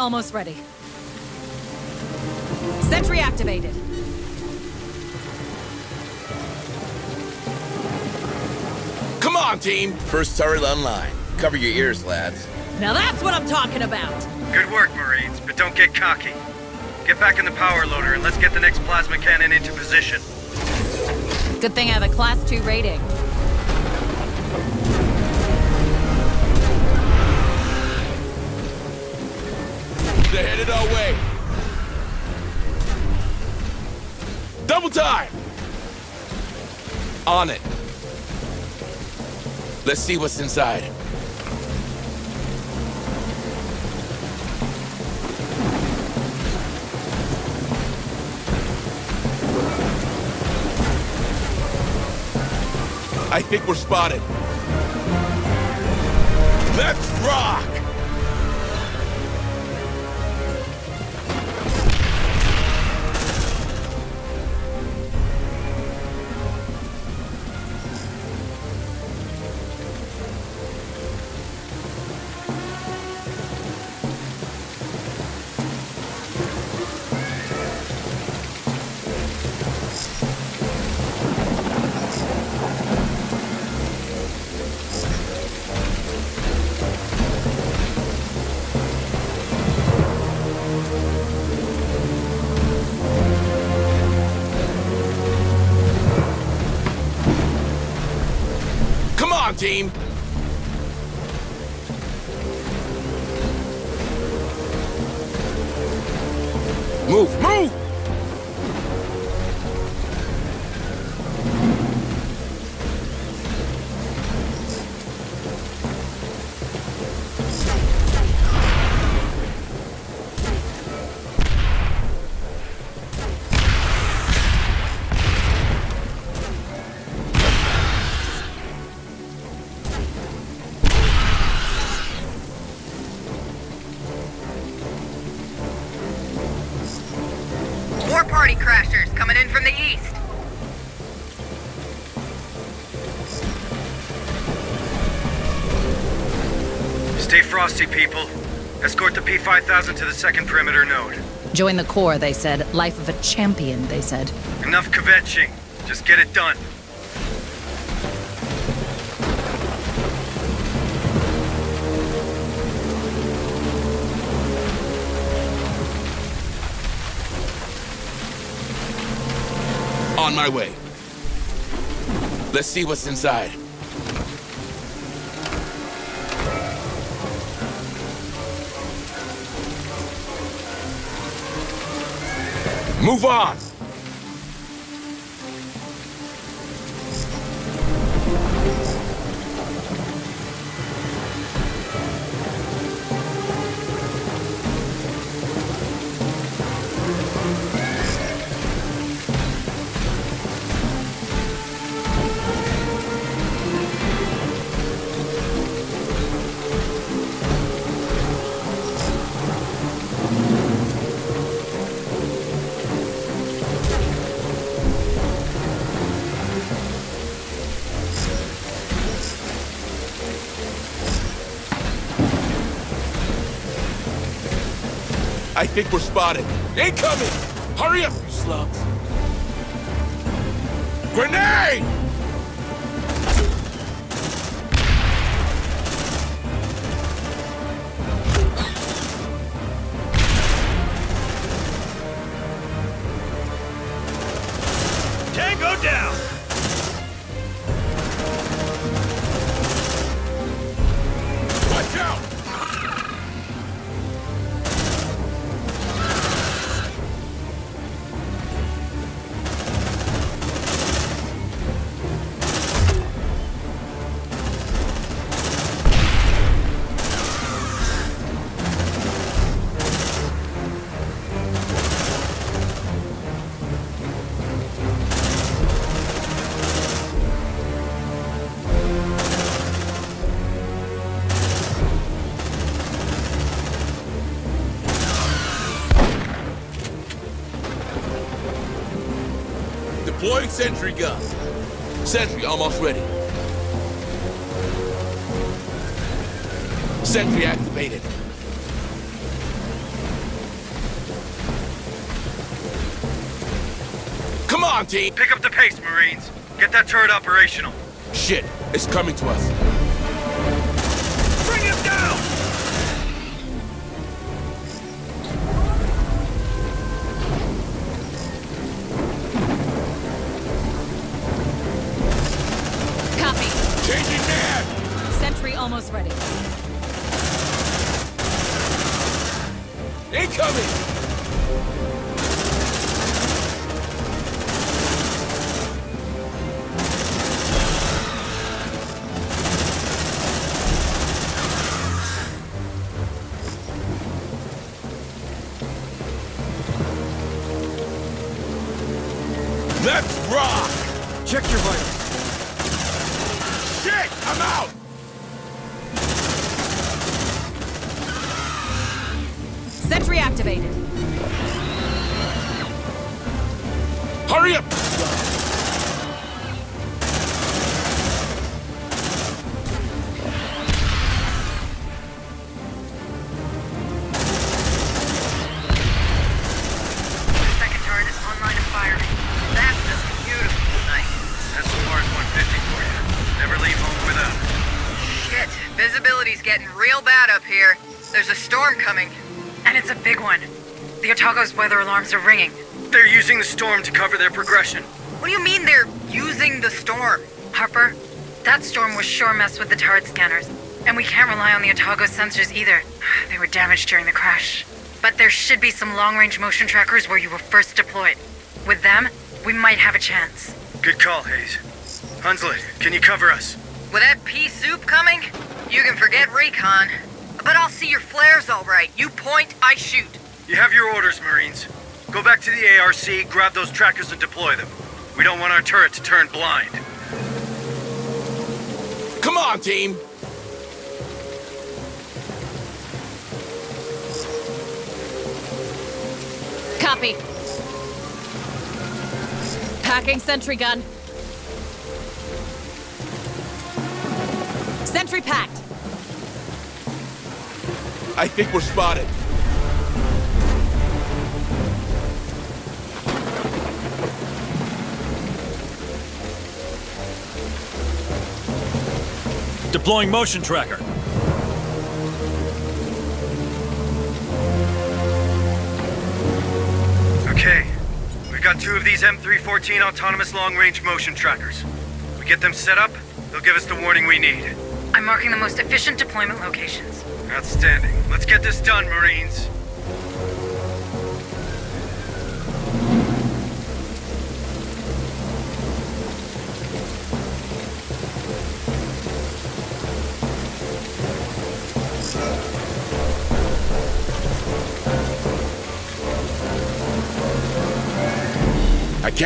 Almost ready. Sentry activated. Come on, team! First turret online. Cover your ears, lads. Now that's what I'm talking about! Good work, Marines, but don't get cocky. Get back in the power loader and let's get the next plasma cannon into position. Good thing I have a Class 2 rating. Time! On it. Let's see what's inside. I think we're spotted. Let's 5000 to the second perimeter node. Join the Corps, they said. Life of a champion, they said. Enough kvetching. Just get it done. On my way. Let's see what's inside. Move on! I think we're spotted. Incoming! Hurry up, you slugs! Grenade! Deploying sentry gun. Sentry almost ready. Sentry activated. Come on, team! Pick up the pace, Marines. Get that turret operational. Shit, it's coming to us. Alarms are ringing. They're using the storm to cover their progression. What do you mean they're using the storm? Harper, that storm was sure mess with the turret scanners. And we can't rely on the Otago sensors either. They were damaged during the crash. But there should be some long-range motion trackers where you were first deployed. With them, we might have a chance. Good call, Hayes. Hunslet, can you cover us? With that pea soup coming, you can forget recon. But I'll see your flares all right. You point, I shoot. You have your orders, Marines. Go back to the ARC, grab those trackers and deploy them. We don't want our turret to turn blind. Come on, team! Copy. Packing sentry gun. Sentry packed. I think we're spotted. Deploying motion tracker. Okay, we We've got two of these M314 autonomous long-range motion trackers. We get them set up, they'll give us the warning we need. I'm marking the most efficient deployment locations. Outstanding. Let's get this done, Marines.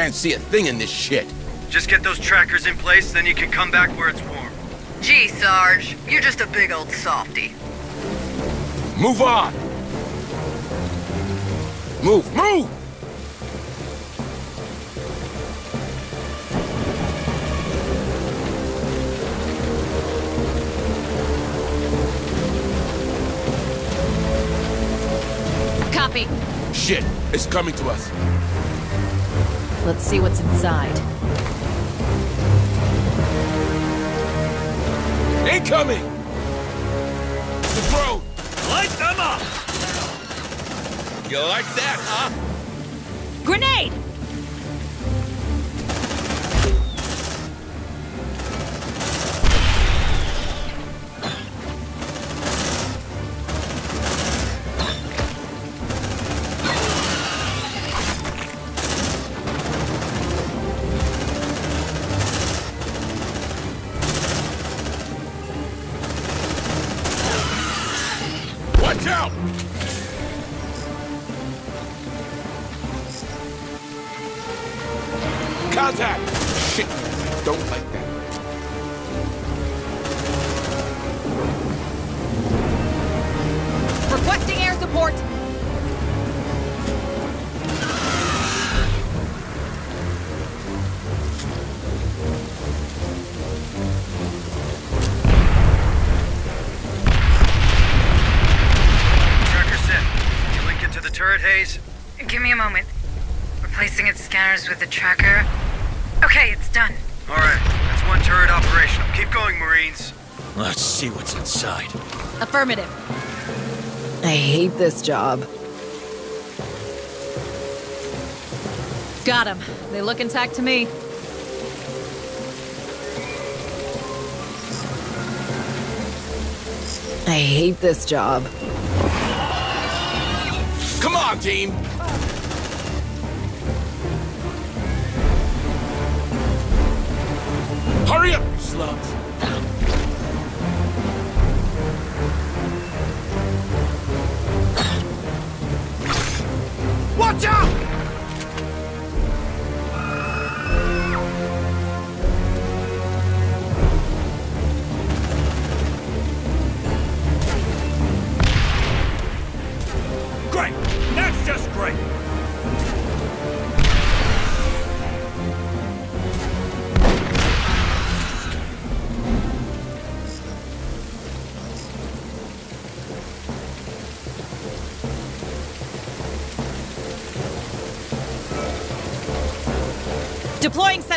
Can't see a thing in this shit. Just get those trackers in place, then you can come back where it's warm. Gee, Sarge, you're just a big old softy. Move on! Move, move! Copy. Shit, it's coming to us. Let's see what's inside. Incoming! The throat! Light them up! You like that, huh? Grenade! This job. Got him. They look intact to me. I hate this job. Come on, team!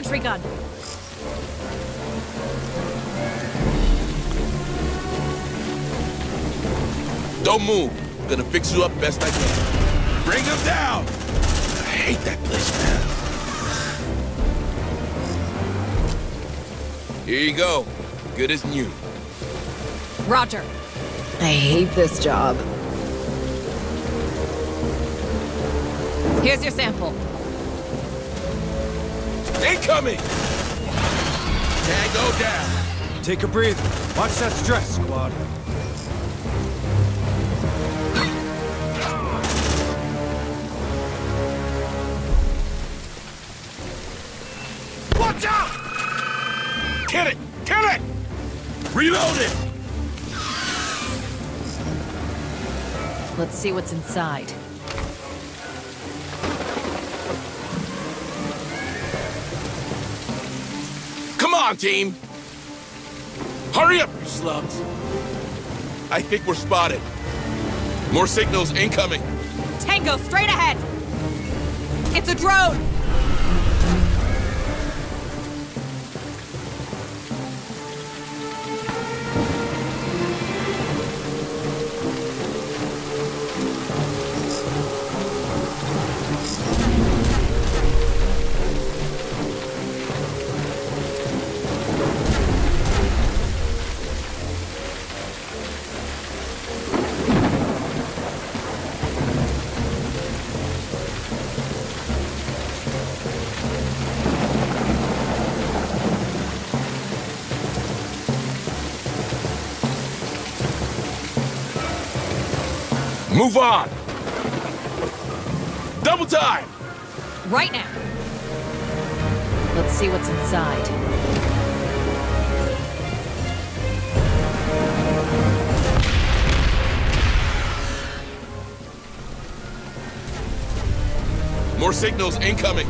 Sentry gun. Don't move. Gonna fix you up best I can. Bring them down! I hate that place, man. Here you go. Good as new. Roger. I hate this job. Here's your sample. Incoming! Tango down. Take a breather. Watch that stress, squad. Watch out! Kill it! Kill it! Reload it! Let's see what's inside. On, team! Hurry up, you slugs! I think we're spotted. More signals incoming. Tango, straight ahead! It's a drone! Move on! Double time! Right now. Let's see what's inside. More signals incoming.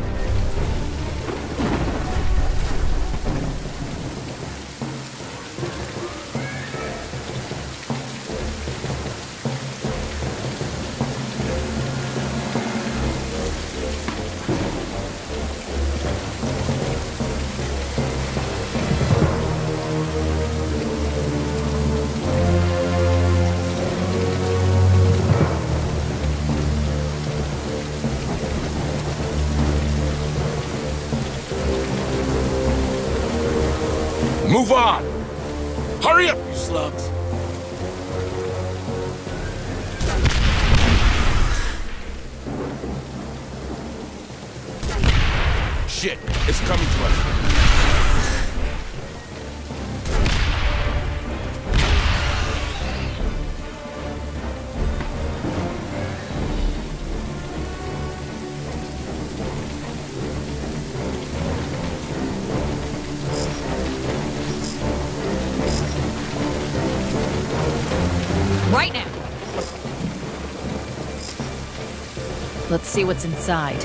See what's inside.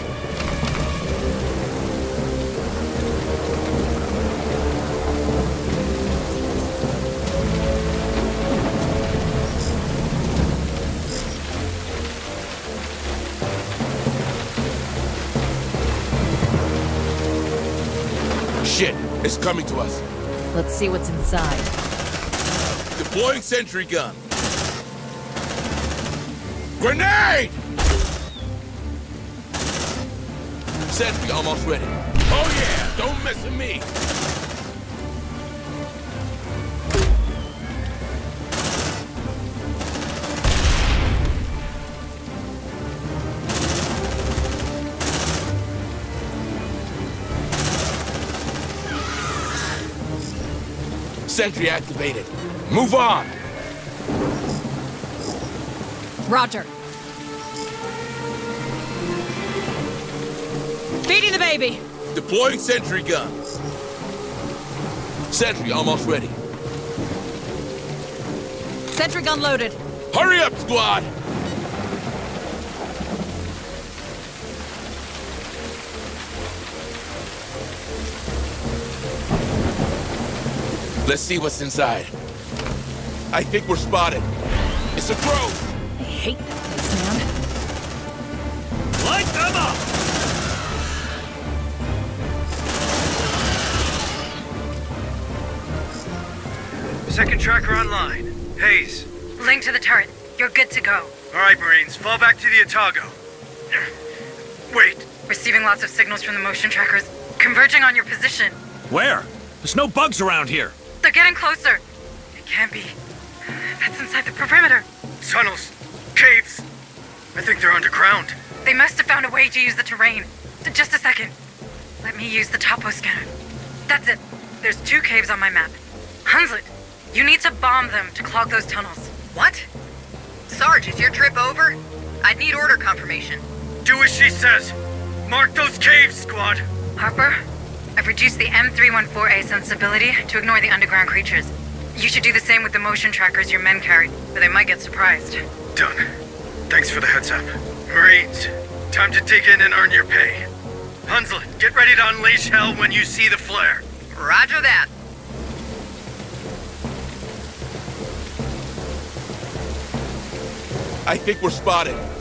Shit, it's coming to us. Let's see what's inside. Deploying sentry gun. Grenade! Sentry almost ready. Oh yeah, don't mess with me. Sentry activated. Move on! Roger. Feeding the baby. Deploying sentry gun. Sentry almost ready. Sentry gun loaded. Hurry up, squad! Let's see what's inside. I think we're spotted. It's a Grove! I hate that Second tracker online. Hayes. Link to the turret. You're good to go. All right, Marines, fall back to the Otago. Wait. Receiving lots of signals from the motion trackers. Converging on your position. Where? There's no bugs around here. They're getting closer. It can't be. That's inside the perimeter. Tunnels. Caves. I think they're underground. They must have found a way to use the terrain. Just a second. Let me use the topo scanner. That's it. There's two caves on my map. Hunslet, you need to bomb them to clog those tunnels. What? Sarge, is your trip over? I'd need order confirmation. Do as she says. Mark those caves, squad. Harper, I've reduced the M314A sensibility to ignore the underground creatures. You should do the same with the motion trackers your men carry, or they might get surprised. Done. Thanks for the heads up. Marines, time to dig in and earn your pay. Hunslet, get ready to unleash hell when you see the flare. Roger that. I think we're spotted.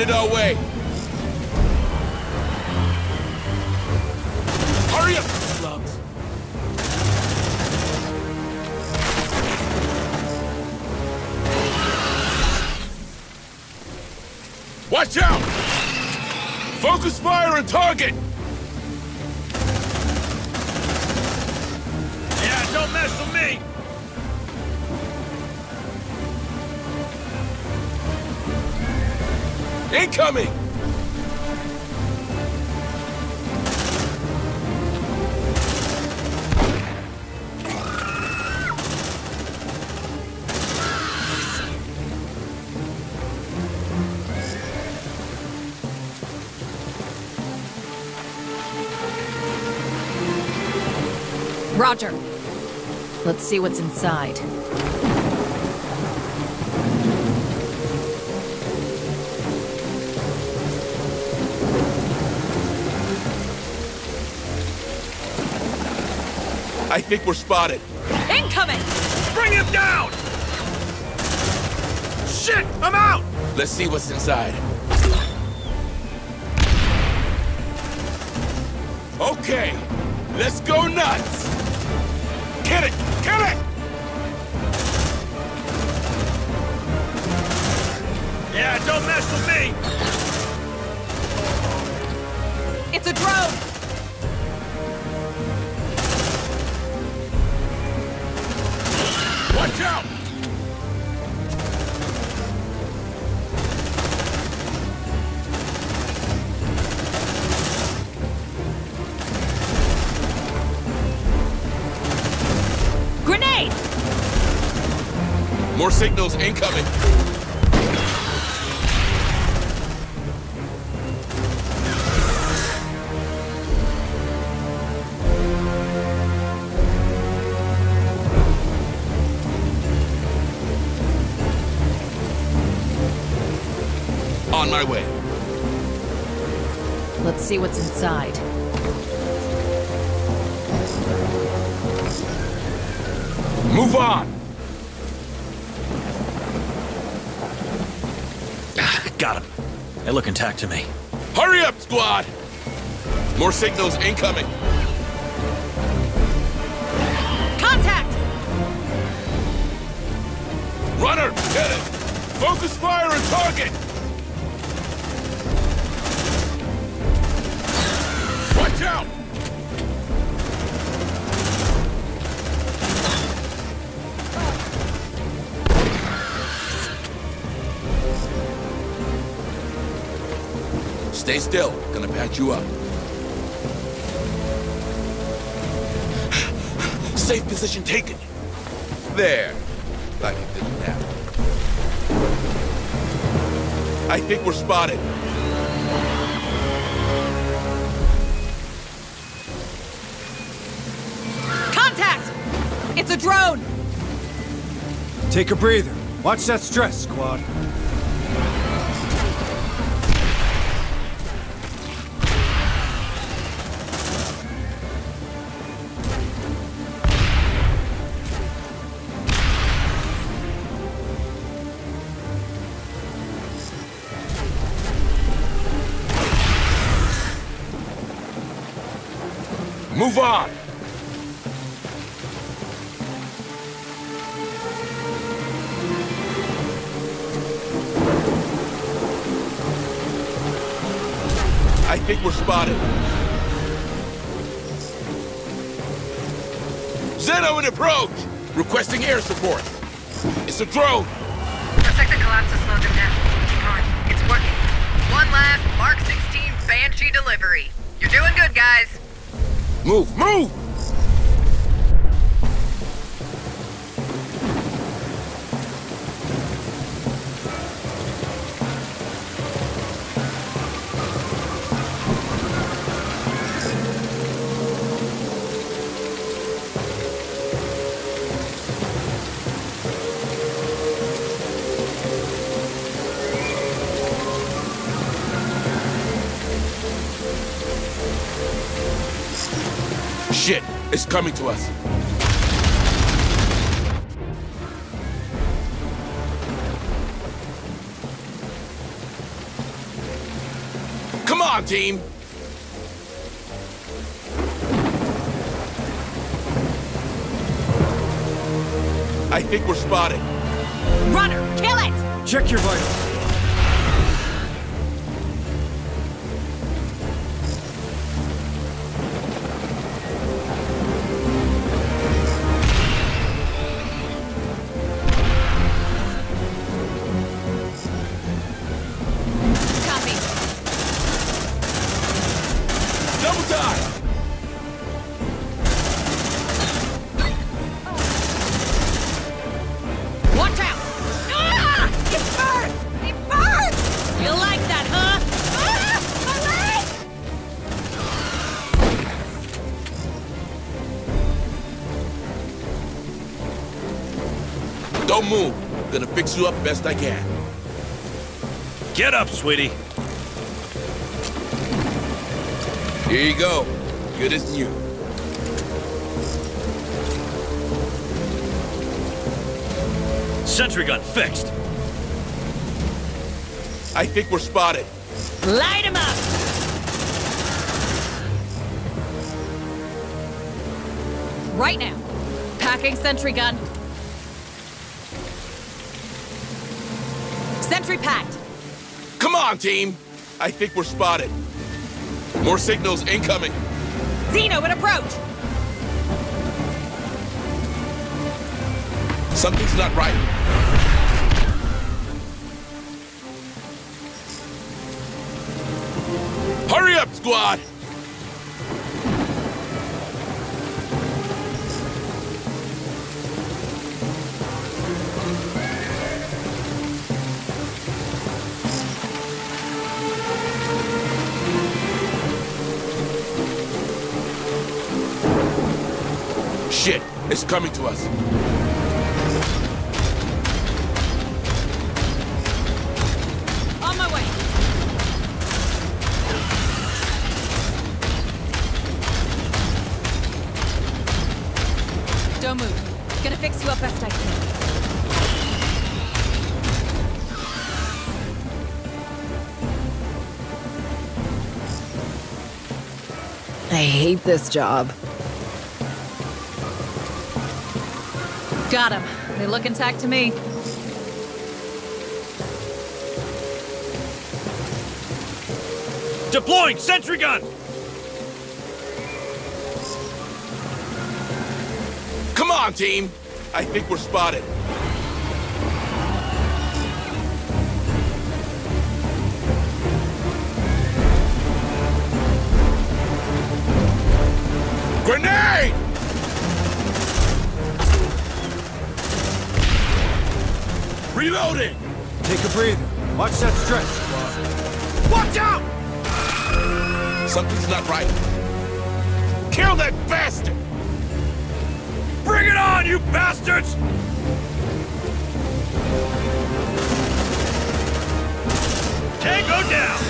headed our way. Hurry up. Watch out! Focus fire on target! Incoming! Roger. Let's see what's inside. I think we're spotted. Incoming! Bring him down! Shit! I'm out! Let's see what's inside. Okay, let's go nuts! Get it! Get it! Yeah, don't mess with me! It's a drone! Watch out! Grenade! More signals incoming. See what's inside. Move on! Ah, got him. They look intact to me. Hurry up, squad! More signals incoming. Position taken. There. Like it didn't happen. I think we're spotted. Contact! It's a drone! Take a breather. Watch that stress, squad. It's coming to us. Come on, team! I think we're spotted. Runner, kill it! Check your vitals. Best I can. Get up, sweetie. Here you go. Good as new. Sentry gun fixed. I think we're spotted. Light him up! Right now. Packing sentry gun. Packed. Come on, team! I think we're spotted. More signals incoming. Xeno in approach! Something's not right. Hurry up, squad! Coming to us. On my way. Don't move. Gonna fix you up best I can. I hate this job. Got him. They look intact to me. Deploying sentry gun! Come on, team! I think we're spotted. Reloading! Take a breather. Watch that stretch, squad. Watch out! Something's not right. Kill that bastard! Bring it on, you bastards! Tango down!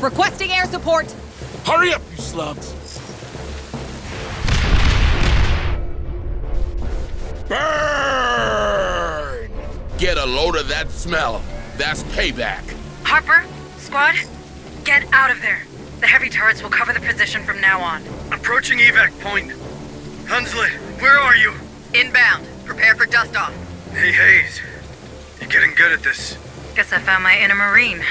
Requesting air support! Hurry up, you slugs! Burn! Get a load of that smell. That's payback. Harper, squad, get out of there. The heavy turrets will cover the position from now on. Approaching evac point. Hunslet, where are you? Inbound. Prepare for dust off. Hey, Hayes. You're getting good at this. Guess I found my inner marine.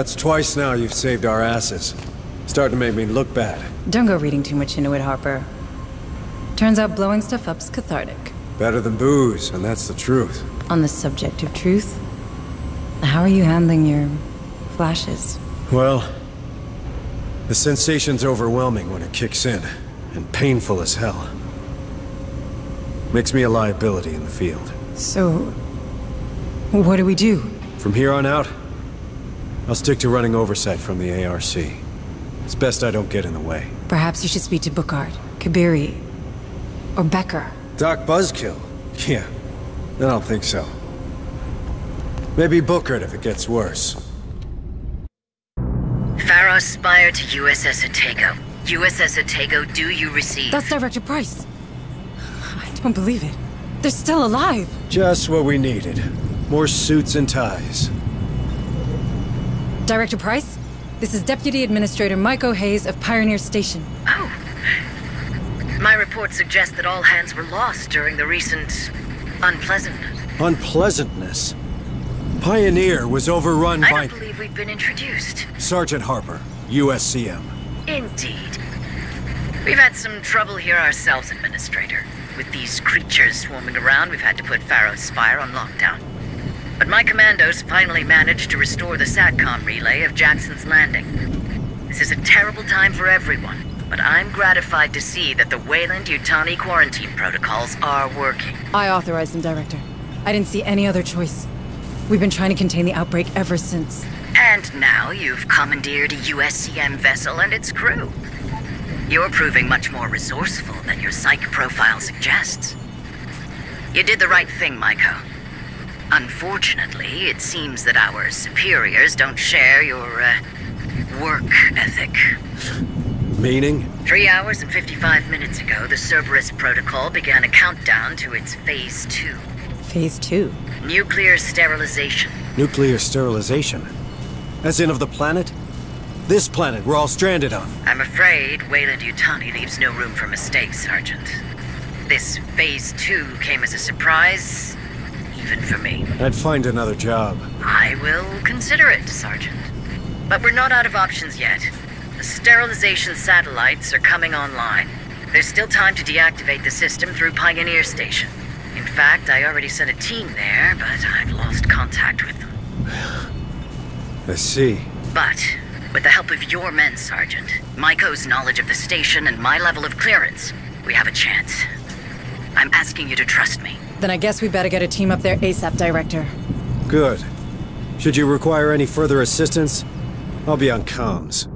That's twice now you've saved our asses. Starting to make me look bad. Don't go reading too much into it, Harper. Turns out blowing stuff up's cathartic. Better than booze, and that's the truth. On the subject of truth, how are you handling your flashes? Well, the sensation's overwhelming when it kicks in, and painful as hell. Makes me a liability in the field. So, what do we do? From here on out, I'll stick to running oversight from the ARC. It's best I don't get in the way. Perhaps you should speak to Bookard, Kabiri, or Becker. Doc Buzzkill? Yeah, I don't think so. Maybe Bookard if it gets worse. Pharaoh Spire to USS Otago. USS Otago, do you receive? That's Director Price. I don't believe it. They're still alive. Just what we needed. More suits and ties. Director Price, this is Deputy Administrator Maeko Hayes of Pioneer Station. Oh. My report suggests that all hands were lost during the recent unpleasantness. Unpleasantness? Pioneer was overrun I by... I don't believe we've been introduced. Sergeant Harper, USCM. Indeed. We've had some trouble here ourselves, Administrator. With these creatures swarming around, we've had to put Pharaoh Spire on lockdown. But my commandos finally managed to restore the SATCOM relay of Jackson's Landing. This is a terrible time for everyone, but I'm gratified to see that the Weyland Yutani quarantine protocols are working. I authorized them, Director. I didn't see any other choice. We've been trying to contain the outbreak ever since. And now you've commandeered a USCM vessel and its crew. You're proving much more resourceful than your psych profile suggests. You did the right thing, Maeko. Unfortunately, it seems that our superiors don't share your, uh, work ethic. Meaning? Three hours and 55 minutes ago, the Cerberus Protocol began a countdown to its Phase 2. Phase 2? Nuclear sterilization. Nuclear sterilization? As in of the planet? This planet we're all stranded on. I'm afraid Weyland Yutani leaves no room for mistakes, Sergeant. This Phase 2 came as a surprise, for me. I'd find another job. I will consider it, Sergeant. But we're not out of options yet. The sterilization satellites are coming online. There's still time to deactivate the system through Pioneer Station. In fact, I already sent a team there, but I've lost contact with them. I see. But, with the help of your men, Sergeant, Maeko's knowledge of the station and my level of clearance, we have a chance. I'm asking you to trust me. Then I guess we better get a team up there ASAP, Director. Good. Should you require any further assistance, I'll be on comms.